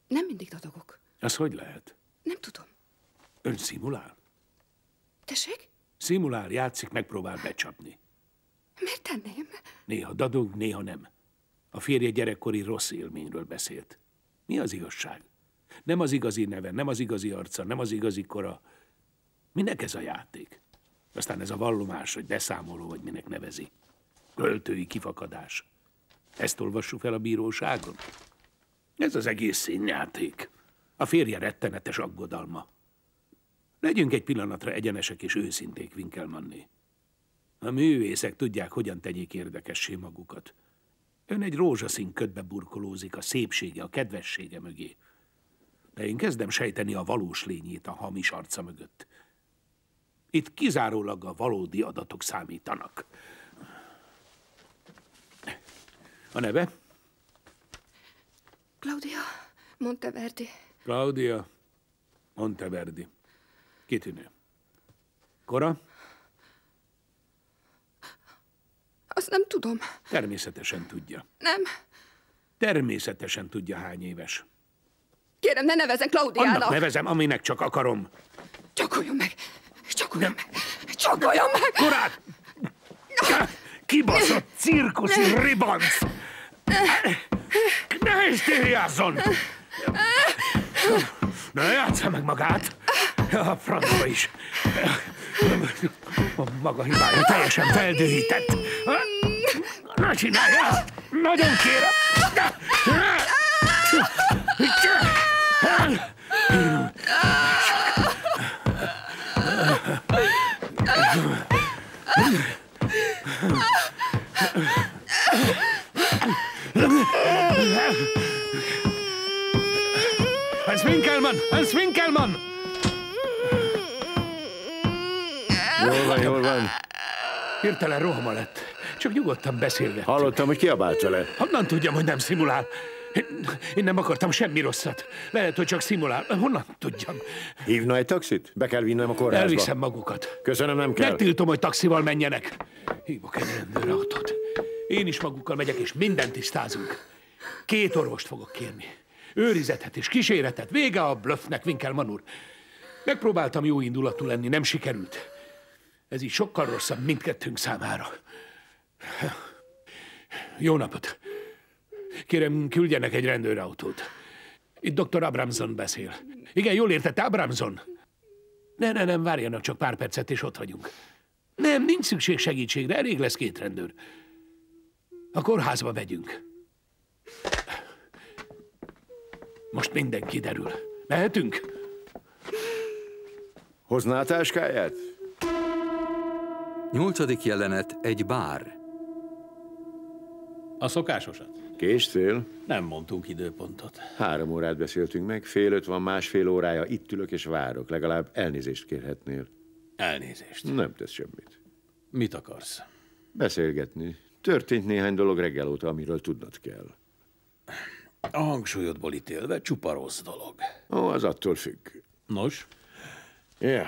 Nem mindig dadogok. Az hogy lehet? Nem tudom. Ön szimulál? Tessék? Szimulál, játszik, megpróbál becsapni. Miért tenném? Néha dadog, néha nem. A férje gyerekkori rossz élményről beszélt. Mi az igazság? Nem az igazi neve, nem az igazi arca, nem az igazi kora. Minek ez a játék? Aztán ez a vallomás, hogy beszámoló, vagy minek nevezi. Költői kifakadás. Ezt olvassuk fel a bíróságon? Ez az egész színjáték. A férje rettenetes aggodalma. Legyünk egy pillanatra egyenesek és őszinték, Winkelmanné. A művészek tudják, hogyan tegyék érdekessé magukat. Ön egy rózsaszín ködbe burkolózik a szépsége, a kedvessége mögé. De én kezdem sejteni a valós lényét a hamis arca mögött. Itt kizárólag a valódi adatok számítanak. A neve? Claudia Monteverdi. Claudia Monteverdi. Kitűnő. Kora? Azt nem tudom. Természetesen tudja. Nem. Természetesen tudja, hány éves. Kérem, ne nevezzen Claudiának. Annak nevezem, aminek csak akarom. Csakoljon meg. Csakoljon meg. Csakoljon meg. Korát! Kibaszott cirkuszi ribanc! Ne histériázzon! Ne játsza meg magát! A francba is. A maga hibája teljesen feldühített. Ne csinálja! Nagyon kérem! Hans Winkelmann! Hans Winkelmann! Jól van, jól van. Hirtelen rohama lett. Csak nyugodtan beszélve. Hallottam, hogy kiabált vele. Honnan tudjam, hogy nem szimulál? Én, én nem akartam semmi rosszat. Lehet, hogy csak szimulál. Honnan tudjam? Hívna egy taxit? Be kell vinnem a kórházba. Elviszem magukat. Köszönöm, nem kell. Megtiltom, hogy taxival menjenek. Hívok egy rendőrautót. Én is magukkal megyek, és mindent tisztázunk. Két orvost fogok kérni. Őrizetet és kíséretet. Vége a blöffnek, Winkelmann úr. Megpróbáltam jó indulatú lenni, nem sikerült. Ez így sokkal rosszabb mindkettőnk számára. Jó napot! Kérem, küldjenek egy rendőrautót. Itt dr. Abramson beszél. Igen, jól értette, Abramson? Ne, ne, nem, várjanak csak pár percet, és ott vagyunk. Nem, nincs szükség segítségre, elég lesz két rendőr. A kórházba megyünk. Most minden kiderül. Mehetünk? Hozná a táskáját? Nyolcadik jelenet egy bár. A szokásosat? Késtél? Nem mondtunk időpontot. Három órát beszéltünk meg, fél öt van, másfél órája, itt ülök és várok. Legalább elnézést kérhetnél. Elnézést. Nem tesz semmit. Mit akarsz? Beszélgetni. Történt néhány dolog reggel óta, amiről tudnod kell. A hangsúlyodból ítélve csupa rossz dolog. Ó, az attól függ. Nos, Ja,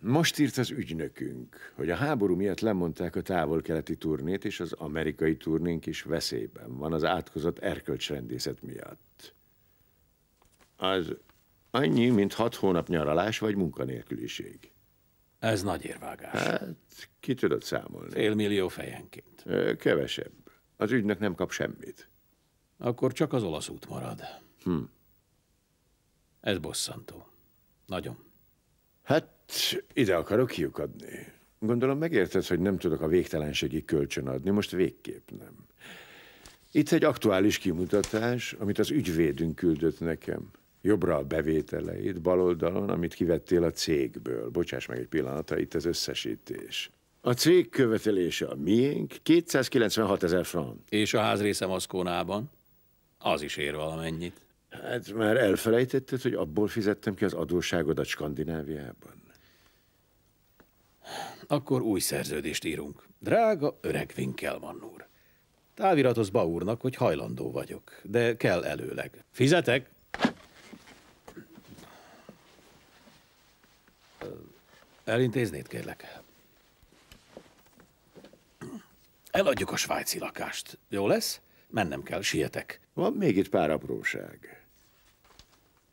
most írt az ügynökünk, hogy a háború miatt lemondták a távol-keleti turnét, és az amerikai turnénk is veszélyben van az átkozott erkölcsrendészet miatt. Az annyi, mint hat hónap nyaralás vagy munkanélküliség. Ez nagy érvágás. Hát, ki tudod számolni? Fél millió fejenként. Kevesebb. Az ügynök nem kap semmit. Akkor csak az olasz út marad. Hm. Ez bosszantó. Nagyon. Hát, ide akarok kiukadni. Gondolom megérted, hogy nem tudok a végtelenségig kölcsön adni, most végképp nem. Itt egy aktuális kimutatás, amit az ügyvédünk küldött nekem. Jobbra a bevételeit, bal oldalon, amit kivettél a cégből. Bocsáss meg egy pillanatra, itt az összesítés. A cég követelése a miénk, 296 ezer franc. És a házrésze Maszkónában? Az is ér valamennyit. Hát már elfelejtetted, hogy abból fizettem ki az adósságodat Skandináviában? Akkor új szerződést írunk. Drága öreg Winkelmann úr. Táviratoz Baúrnak, hogy hajlandó vagyok, de kell előleg. Fizetek? Elintéznéd, kérlek. Eladjuk a svájci lakást. Jó lesz? Mennem kell, sietek. Van még itt pár apróság.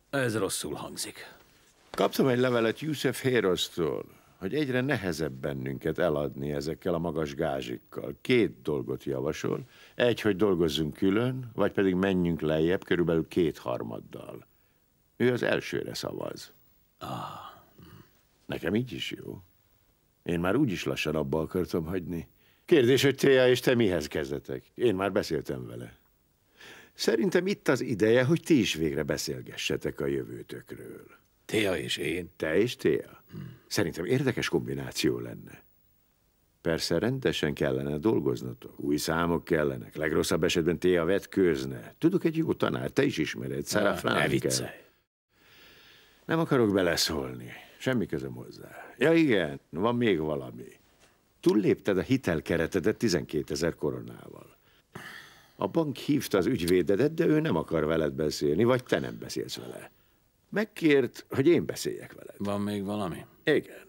Ez rosszul hangzik. Kaptam egy levelet Yusuf Hérosztól, hogy egyre nehezebb bennünket eladni ezekkel a magas gázsikkal. Két dolgot javasol. Egy, hogy dolgozzunk külön, vagy pedig menjünk lejjebb körülbelül kétharmaddal. Ő az elsőre szavaz. Nekem így is jó. Én már úgyis lassan abba akartam hagyni. Kérdés, hogy Téa és te mihez kezdetek? Én már beszéltem vele. Szerintem itt az ideje, hogy ti is végre beszélgessetek a jövőtökről. Téa és én. Te és Téa? Szerintem érdekes kombináció lenne. Persze rendesen kellene dolgoznatok. Új számok kellenek. Legrosszabb esetben Téa vetkőzne. Tudok egy jó tanár, te is ismered, Sarah Ne Frankel. viccelj. Nem akarok beleszólni. Semmi közöm hozzá. Ja igen, van még valami. Túllépted a hitelkeretedet 12 ezer koronával. A bank hívta az ügyvédedet, de ő nem akar veled beszélni, vagy te nem beszélsz vele. Megkért, hogy én beszéljek veled. Van még valami? Igen.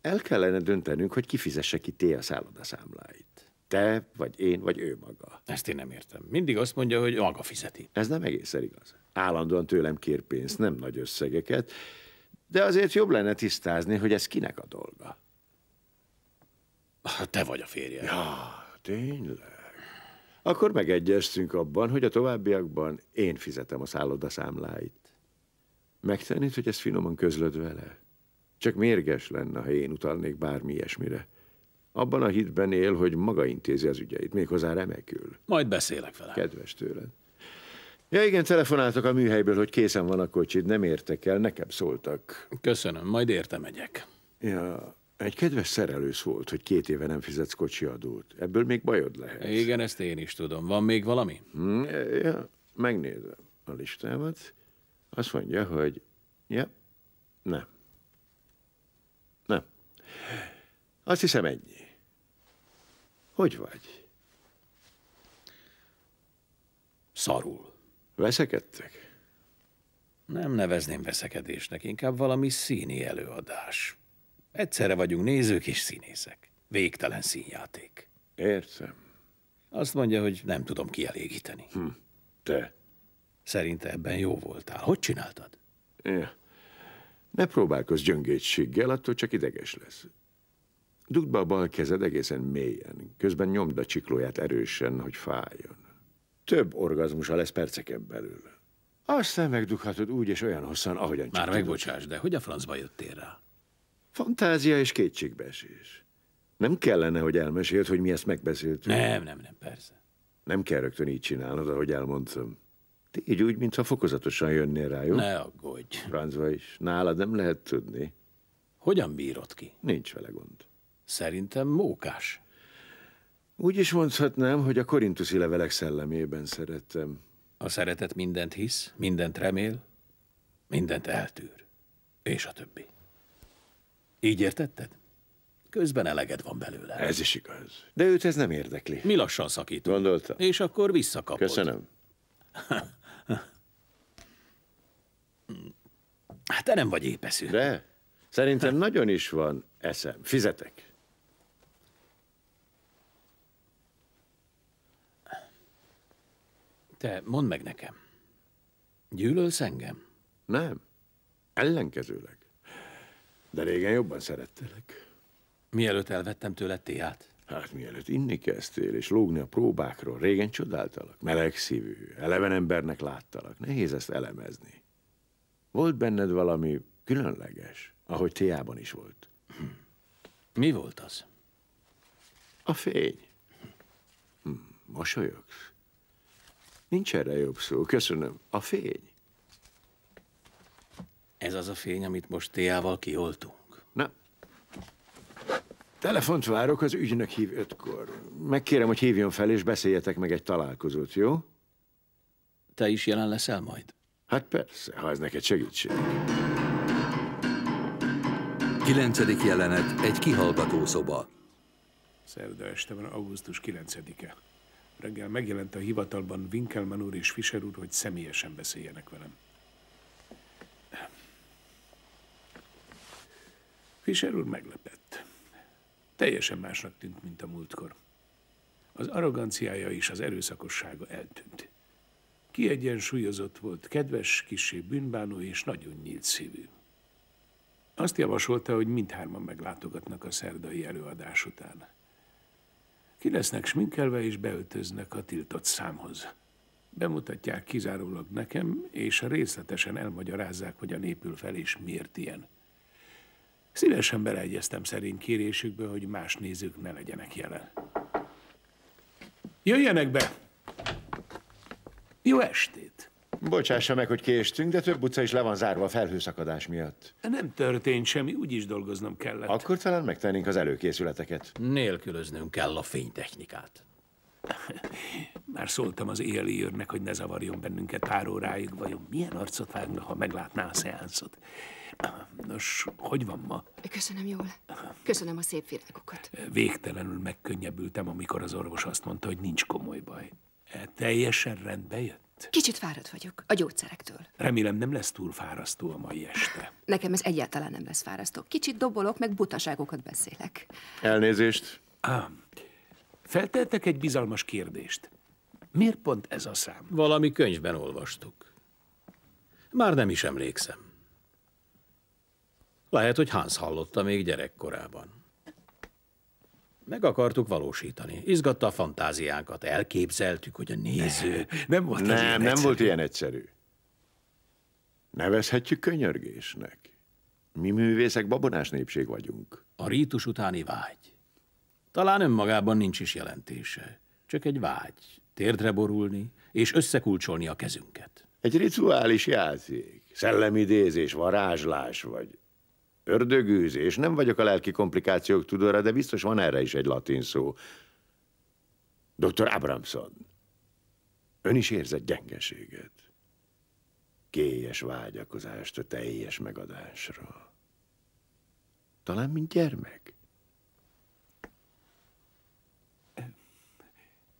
El kellene döntenünk, hogy kifizesse ki Téa szállodaszámláit. Te, vagy én, vagy ő maga. Ezt én nem értem. Mindig azt mondja, hogy maga fizeti. Ez nem egészen igaz. Állandóan tőlem kér pénzt, nem nagy összegeket, de azért jobb lenne tisztázni, hogy ez kinek a dolga. Te vagy a férje. Ja, tényleg. Akkor megegyeztünk abban, hogy a továbbiakban én fizetem a szállodaszámláit. Megtennéd, hogy ezt finoman közlöd vele? Csak mérges lenne, ha én utalnék bármi ilyesmire. Abban a hitben él, hogy maga intézi az ügyeit, méghozzá remekül. Majd beszélek vele. Kedves tőled. Ja igen, telefonáltak a műhelyből, hogy készen van a kocsid, nem értek el, nekem szóltak. Köszönöm, majd érte megyek. Ja, egy kedves szerelő szólt, hogy két éve nem fizetsz kocsi adót. Ebből még bajod lehet. Igen, ezt én is tudom. Van még valami? Hm, Ja, Megnézem a listámat. Azt mondja, hogy ja, nem. Nem. Azt hiszem ennyi. Hogy vagy? Szarul. Veszekedtek? Nem nevezném veszekedésnek, inkább valami színi előadás. Egyszerre vagyunk nézők és színészek. Végtelen színjáték. Értem. Azt mondja, hogy nem tudom kielégíteni. Hm. Te? Szerinte ebben jó voltál. Hogy csináltad? Ja. Ne próbálkozz gyöngétséggel, attól csak ideges lesz. Dugd be a bal kezed egészen mélyen, közben nyomd a csiklóját erősen, hogy fájjon. Több orgazmusa lesz perceken belül. Aztán megdughatod úgy és olyan hosszan, ahogyan Már megbocsáss, de hogy a francba jöttél rá? Fantázia és kétségbeesés. Nem kellene, hogy elmeséld, hogy mi ezt megbeszéltük. Nem, nem, nem, persze. Nem kell rögtön így csinálnod, ahogy elmondtam. Tégy úgy, mintha fokozatosan jönnél rá, jó? Ne aggódj. Francba is. Nálad nem lehet tudni. Hogyan bírod ki? Nincs vele gond. Szerintem mókás. Úgy is mondhatnám, hogy a korintuszi levelek szellemében szerettem. A szeretet mindent hisz, mindent remél, mindent eltűr. És a többi. Így értetted? Közben eleged van belőle. Ez is igaz. De őt ez nem érdekli. Mi lassan szakítunk. Gondolta? És akkor visszakapod. Köszönöm. [laughs] Hát te nem vagy épeszű. De szerintem nagyon is van eszem. Fizetek. Te mondd meg nekem. Gyűlölsz engem? Nem. Ellenkezőleg. De régen jobban szerettelek. Mielőtt elvettem tőled téát? Hát mielőtt inni kezdtél és lógni a próbákról, régen csodáltalak. Melegszívű, eleven embernek láttalak. Nehéz ezt elemezni. Volt benned valami különleges, ahogy Tiában is volt. Mi volt az? A fény. Hm, mosolyogsz? Nincs erre jobb szó. Köszönöm. A fény. Ez az a fény, amit most téával kioltunk. Na. Telefont várok, az ügynök hív ötkor. Megkérem, hogy hívjon fel, és beszéljetek meg egy találkozót, jó? Te is jelen leszel majd? Hát persze, ha ez neked segítség. Kilencedik jelenet, egy kihallgató szoba. Szerda este van, augusztus 9-e. Reggel megjelent a hivatalban Winkelmann úr és Fischer úr, hogy személyesen beszéljenek velem. Fischer úr meglepett. Teljesen másnak tűnt, mint a múltkor. Az arroganciája és az erőszakossága eltűnt. Kiegyensúlyozott volt, kedves, kisé bűnbánó és nagyon nyílt szívű. Azt javasolta, hogy mindhárman meglátogatnak a szerdai előadás után. Ki lesznek sminkelve és beöltöznek a tiltott számhoz. Bemutatják kizárólag nekem, és részletesen elmagyarázzák, hogyan épül fel és miért ilyen. Szívesen beleegyeztem szerint kérésükbe, hogy más nézők ne legyenek jelen. Jöjjenek be! Jó estét! Bocsássa meg, hogy késtünk, de több utca is le van zárva a felhőszakadás miatt. Nem történt semmi, úgyis dolgoznom kellett. Akkor talán megtennénk az előkészületeket. Nélkülöznünk kell a fénytechnikát. [laughs] Már szóltam az éjjeli őrnek, hogy ne zavarjon bennünket pár óráig. Vajon milyen arcot vágna, ha meglátná a szeánszot? [clears throat] Nos, hogy van ma? Köszönöm jól. Köszönöm a szép virágokat. [clears throat] Végtelenül megkönnyebbültem, amikor az orvos azt mondta, hogy nincs komoly baj. E, teljesen rendbe jött? Kicsit fáradt vagyok a gyógyszerektől. Remélem nem lesz túl fárasztó a mai este. Nekem ez egyáltalán nem lesz fárasztó. Kicsit dobolok, meg butaságokat beszélek. Elnézést. Ah, feltettek egy bizalmas kérdést. Miért pont ez a szám? Valami könyvben olvastuk. Már nem is emlékszem. Lehet, hogy Hans hallotta még gyerekkorában. Meg akartuk valósítani. Izgatta a fantáziánkat. Elképzeltük, hogy a néző... Nem volt ez Nem, ilyen nem egyszerű. volt ilyen egyszerű. Nevezhetjük könyörgésnek. Mi művészek babonás népség vagyunk. A rítus utáni vágy. Talán önmagában nincs is jelentése. Csak egy vágy. Térdre borulni, és összekulcsolni a kezünket. Egy rituális játék, szellemidézés, varázslás vagy ördögűzés. Nem vagyok a lelki komplikációk tudóra, de biztos van erre is egy latin szó. Dr. Abramson. Ön is érzett gyengeséget. Kélyes vágyakozást a teljes megadásra. Talán, mint gyermek.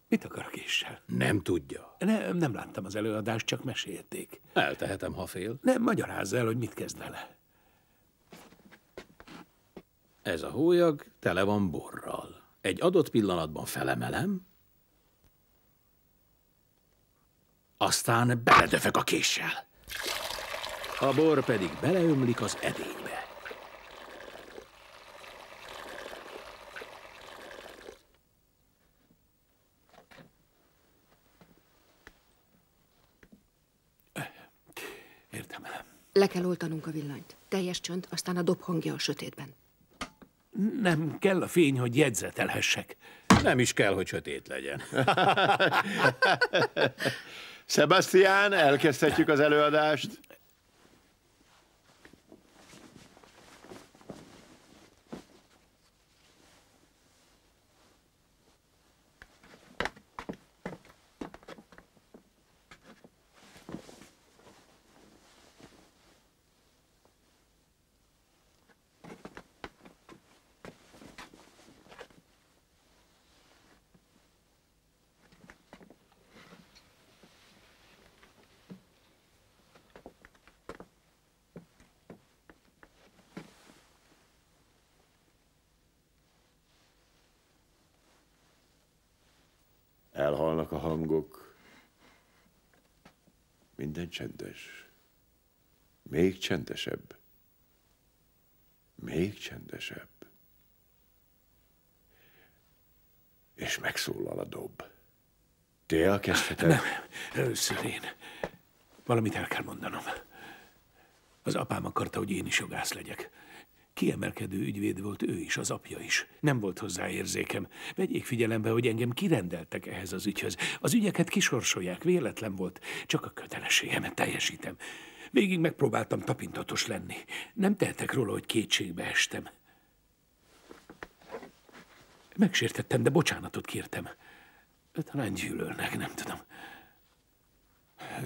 Mit akar késsel? Nem tudja. Nem, nem láttam az előadást, csak mesélték. Eltehetem, ha fél. Nem, magyarázza el, hogy mit kezd vele. Ez a hólyag tele van borral. Egy adott pillanatban felemelem, aztán beledöfök a késsel. A bor pedig beleömlik az edénybe. Értem. Le kell oltanunk a villanyt. Teljes csönd, aztán a dob hangja a sötétben. Nem kell a fény, hogy jegyzetelhessek. Nem is kell, hogy sötét legyen. [laughs] Sebastian, elkezdhetjük az előadást. Elhalnak a hangok. Minden csendes. Még csendesebb. Még csendesebb. És megszólal a dob. Te elkezdheted? Nem, először én. Valamit el kell mondanom. Az apám akarta, hogy én is jogász legyek. Kiemelkedő ügyvéd volt ő is, az apja is. Nem volt hozzá érzékem. Vegyék figyelembe, hogy engem kirendeltek ehhez az ügyhöz. Az ügyeket kisorsolják, véletlen volt. Csak a kötelességemet teljesítem. Végig megpróbáltam tapintatos lenni. Nem tehetek róla, hogy kétségbe estem. Megsértettem, de bocsánatot kértem. Talán gyűlölnek, nem tudom.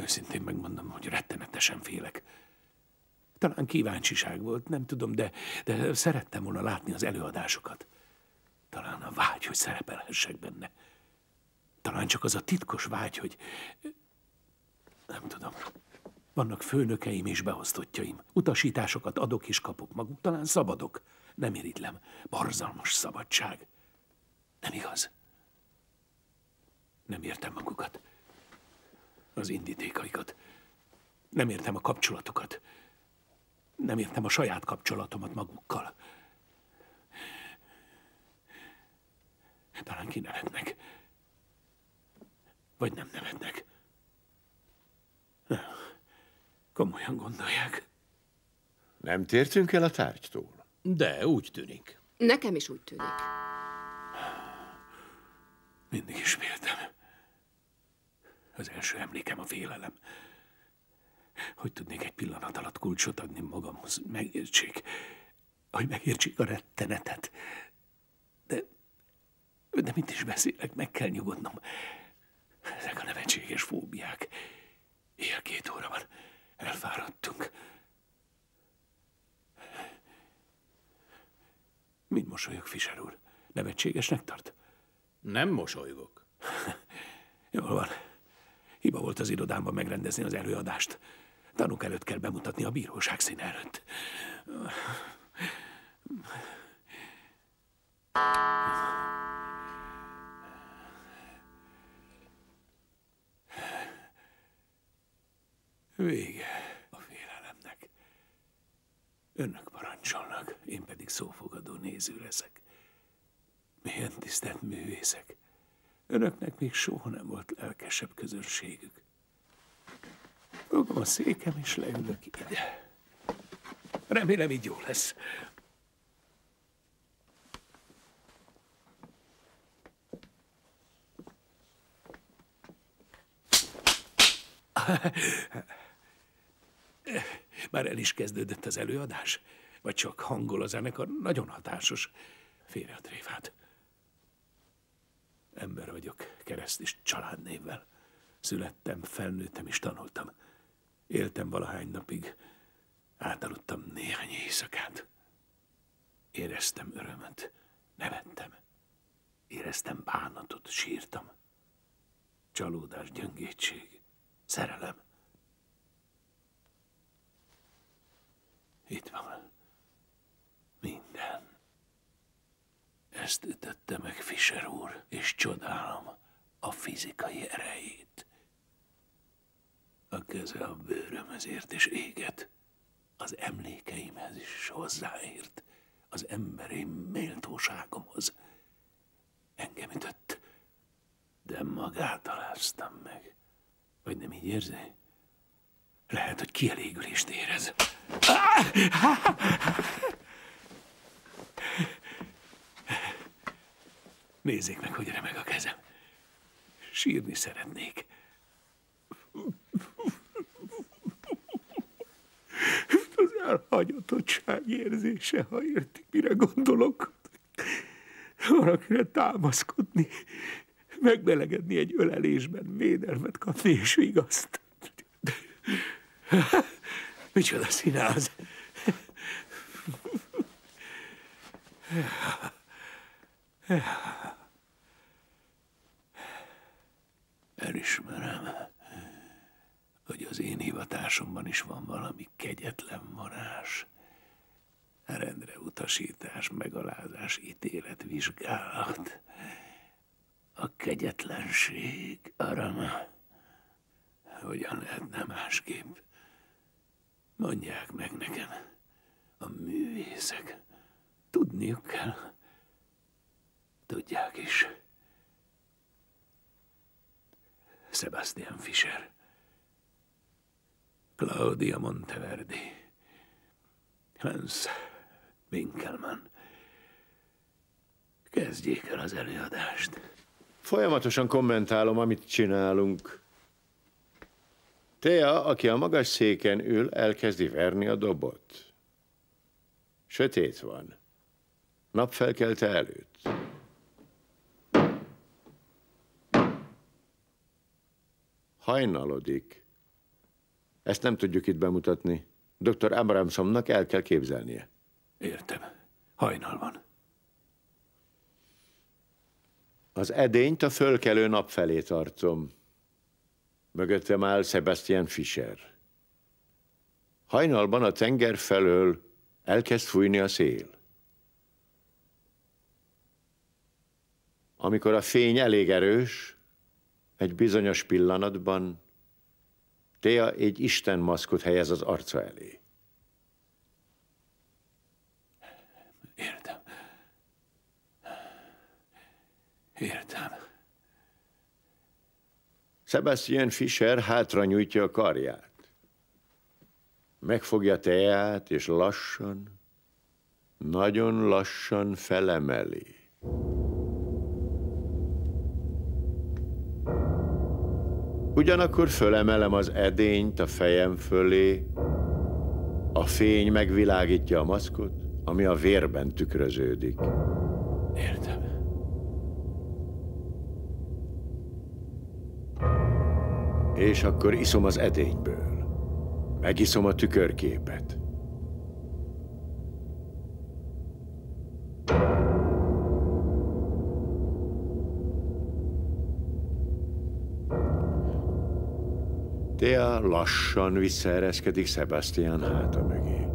Őszintén megmondom, hogy rettenetesen félek. Talán kíváncsiság volt, nem tudom, de, de szerettem volna látni az előadásokat. Talán a vágy, hogy szerepelhessek benne. Talán csak az a titkos vágy, hogy... Nem tudom. Vannak főnökeim és beosztottjaim. Utasításokat adok és kapok maguk. Talán szabadok. Nem irigylem. Barzalmas szabadság. Nem igaz? Nem értem magukat. Az indítékaikat. Nem értem a kapcsolatokat. Nem értem a saját kapcsolatomat magukkal. Talán kinevetnek. Vagy nem nevetnek. Komolyan gondolják. Nem tértünk el a tárgytól. De úgy tűnik. Nekem is úgy tűnik. Mindig is féltem. Az első emlékem a félelem. Hogy tudnék egy pillanat alatt kulcsot adni magamhoz, megértsék, hogy megértsék a rettenetet. De, de mit is beszélek, meg kell nyugodnom. Ezek a nevetséges fóbiák. Éjjel két óra van. Elfáradtunk. Mind mosolyog, Fischer úr? Nevetségesnek tart? Nem mosolygok. [laughs] Jól van. Hiba volt az irodámban megrendezni az előadást. Tanúk előtt kell bemutatni a bíróság szín előtt. Vége a félelemnek. Önök parancsolnak, én pedig szófogadó néző leszek. Milyen tisztelt művészek. Önöknek még soha nem volt lelkesebb közönségük. Fogom a székem, és leülök ide. Remélem, így jó lesz. Már el is kezdődött az előadás? Vagy csak hangol a zenekar? Nagyon hatásos. Félre a tréfát. Ember vagyok, kereszt és családnévvel. Születtem, felnőttem és tanultam. Éltem valahány napig, átaludtam néhány éjszakát. Éreztem örömöt, nevettem. Éreztem bánatot, sírtam. Csalódás, gyöngétség, szerelem. Itt van. Minden. Ezt ütötte meg Fischer úr, és csodálom a fizikai erejét. A keze a bőrömhez ért és éget, az emlékeimhez is hozzáért, az emberi méltóságomhoz. Engem ütött, de magát aláztam meg. Vagy nem így érzi? Lehet, hogy kielégülést érez. Nézzék meg, hogy remeg a kezem. Sírni szeretnék. Az elhagyatottság érzése, ha értik, mire gondolok. Valakire támaszkodni, megbelegedni egy ölelésben, védelmet kapni és vigaszt. Micsoda színház. Elismerem, hivatásomban is van valami kegyetlen varázs. Rendre utasítás, megalázás, ítélet, vizsgálat. A kegyetlenség, arama. Hogyan lehetne másképp? Mondják meg nekem, a művészek. Tudniuk kell. Tudják is. Sebastian Fischer. Claudia Monteverdi. Hans Winkelmann. Kezdjék el az előadást. Folyamatosan kommentálom, amit csinálunk. Tea, aki a magas széken ül, elkezdi verni a dobot. Sötét van. Napfelkelte előtt. Hajnalodik. Ezt nem tudjuk itt bemutatni. Dr. Abramsomnak el kell képzelnie. Értem. Hajnal van. Az edényt a fölkelő nap felé tartom. Mögöttem áll Sebastian Fischer. Hajnalban a tenger felől elkezd fújni a szél. Amikor a fény elég erős, egy bizonyos pillanatban Téa egy Isten maszkot helyez az arca elé. Értem. Értem. Sebastian Fischer hátra nyújtja a karját. Megfogja teát, és lassan, nagyon lassan felemeli. Ugyanakkor fölemelem az edényt a fejem fölé, a fény megvilágítja a maszkot, ami a vérben tükröződik. Értem. És akkor iszom az edényből. Megiszom a tükörképet. Lassan visszaereszkedik Sebastian háta mögé.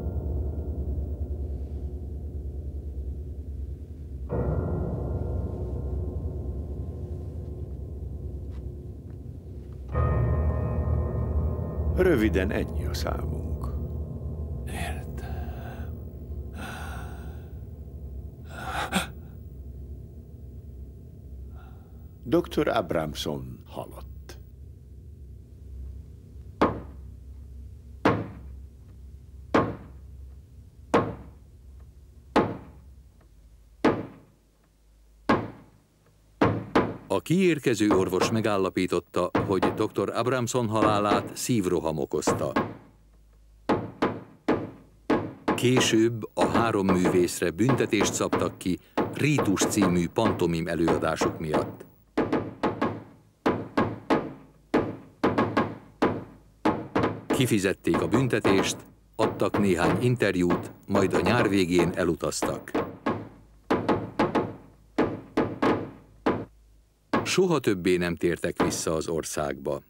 Röviden ennyi a számunk. Értem. Dr. Abramson halott. A kiérkező orvos megállapította, hogy dr. Abramson halálát szívroham okozta. Később a három művészre büntetést szabtak ki Rítus című pantomim előadásuk miatt. Kifizették a büntetést, adtak néhány interjút, majd a nyár végén elutaztak. Soha többé nem tértek vissza az országba.